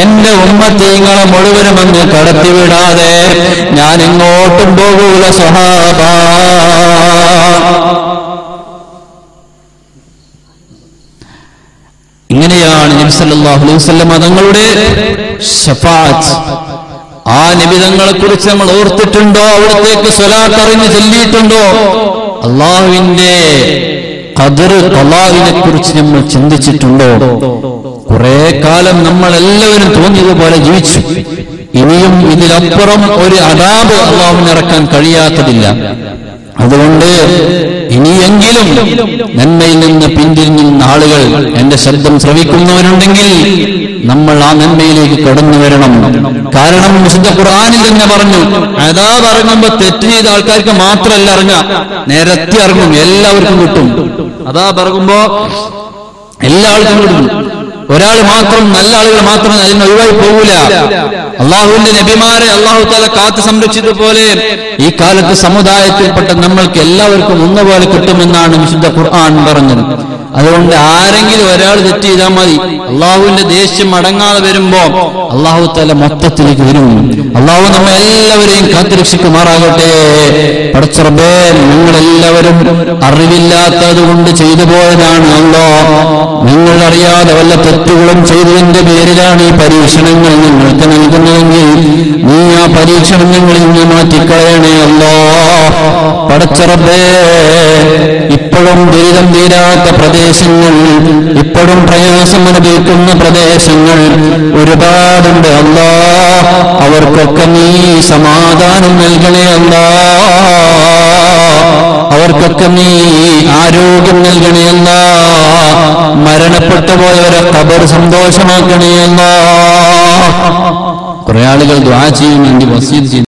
[SPEAKER 1] എന്റെ ഉമ്മത്തീങ്ങളെ മുഴുവനും അങ്ങ് കടത്തിവിടാതെ ഞാൻ ഇങ്ങോട്ടും പോകൂല സഹാബ ഇങ്ങനെയാണ് തങ്ങളുടെ ആ നിബിതങ്ങളെ കുറിച്ച് നമ്മൾ ഓർത്തിട്ടുണ്ടോ? അവിടത്തേക്ക് സ്വലാത്ത് ചെല്ലിയിട്ടുണ്ടോ? അള്ളാഹുവിന്റെ കതിർ ഖലാവിനെ കുറിച്ച് നമ്മൾ ചിന്തിച്ചിട്ടുണ്ടോ? കുറെ കാലം നമ്മൾ എല്ലാവരും തോന്നിയതുപോലെ ജീവിച്ചു. ഇനിയും ഇതിലപ്പുറം ഒരു അതാബ് അള്ളാഹുവിനിറക്കാൻ കഴിയാത്തതില്ല. അതുകൊണ്ട് ഇനിയെങ്കിലും നന്മയിൽ നിന്ന് പിന്തിരിഞ്ഞിരുന്ന ആളുകൾ എന്റെ ശബ്ദം ശ്രവിക്കുന്നവരുണ്ടെങ്കിൽ നമ്മൾ ആ നന്മയിലേക്ക് കടന്നു വരണം. കാരണം വിശുദ്ധ ഖുർആാനിൽ തന്നെ പറഞ്ഞു അതാ പറയുമ്പോ തെറ്റ് ചെയ്ത ആൾക്കാർക്ക് മാത്രമല്ല അറിഞ്ഞ നേരത്തെ ഇറങ്ങും എല്ലാവർക്കും കിട്ടും. അതാ എല്ലാ എല്ലാവർക്കും കിട്ടും. ഒരാൾ മാത്രം നല്ല ആളുകൾ മാത്രം അതിന് ഒഴിവായി പോകൂല. അള്ളാഹുവിന്റെ നബിമാരെ അള്ളാഹു താല കാത്തു സംരക്ഷിച്ചതുപോലെ ഈ കാലത്ത് സമുദായത്തിൽപ്പെട്ട നമ്മൾക്ക് എല്ലാവർക്കും ഒന്നുപോലെ കിട്ടുമെന്നാണ് വിശുദ്ധ ഖുർആൻ പറഞ്ഞത്. അതുകൊണ്ട് ആരെങ്കിലും ഒരാൾ തെറ്റ് ചെയ്താൽ മതി. അള്ളാഹുവിന്റെ ദേഷ്യം അടങ്ങാതെ വരുമ്പോ അള്ളാഹു തല മൊത്തത്തിലേക്ക് വരും. അള്ളാഹു നമ്മെ എല്ലാവരെയും കാത്തുരക്ഷിക്കുമാറാകട്ടെ പടച്ചുറബേ നിങ്ങളെല്ലാവരും അറിവില്ലാത്തത് കൊണ്ട് ചെയ്തു പോയതാണ് അല്ലോ നിങ്ങൾ അറിയാതെ വല്ല തെറ്റുകളും ചെയ്തതിന്റെ പേരിലാണ് ഈ പരീക്ഷണങ്ങൾ നിങ്ങൾക്ക് നൽകുന്നതെങ്കിൽ നീ ആ പരീക്ഷണം ഞങ്ങളിൽ നിന്ന് മാറ്റിക്കളയണേ അല്ലോ. പടച്ചറബേ ഇപ്പോഴും ദുരിതം തീരാത്ത പ്രദേശങ്ങൾ ഇപ്പോഴും പ്രയാസം അനുഭവിക്കുന്ന പ്രദേശങ്ങൾ ഒരുപാടുണ്ട് അല്ലോ. അവർക്കൊക്കെ നീ സമാധാനം നൽകണേ അല്ലോ. അവർക്കൊക്കെ നീ ആരോഗ്യം നൽകണയല്ല. മരണപ്പെട്ടു പോയവരെ കബർ സന്തോഷമാക്കണയല്ല. കുറെ ആളുകൾ ദ്വാ ചെയ്യാൻ വേണ്ടി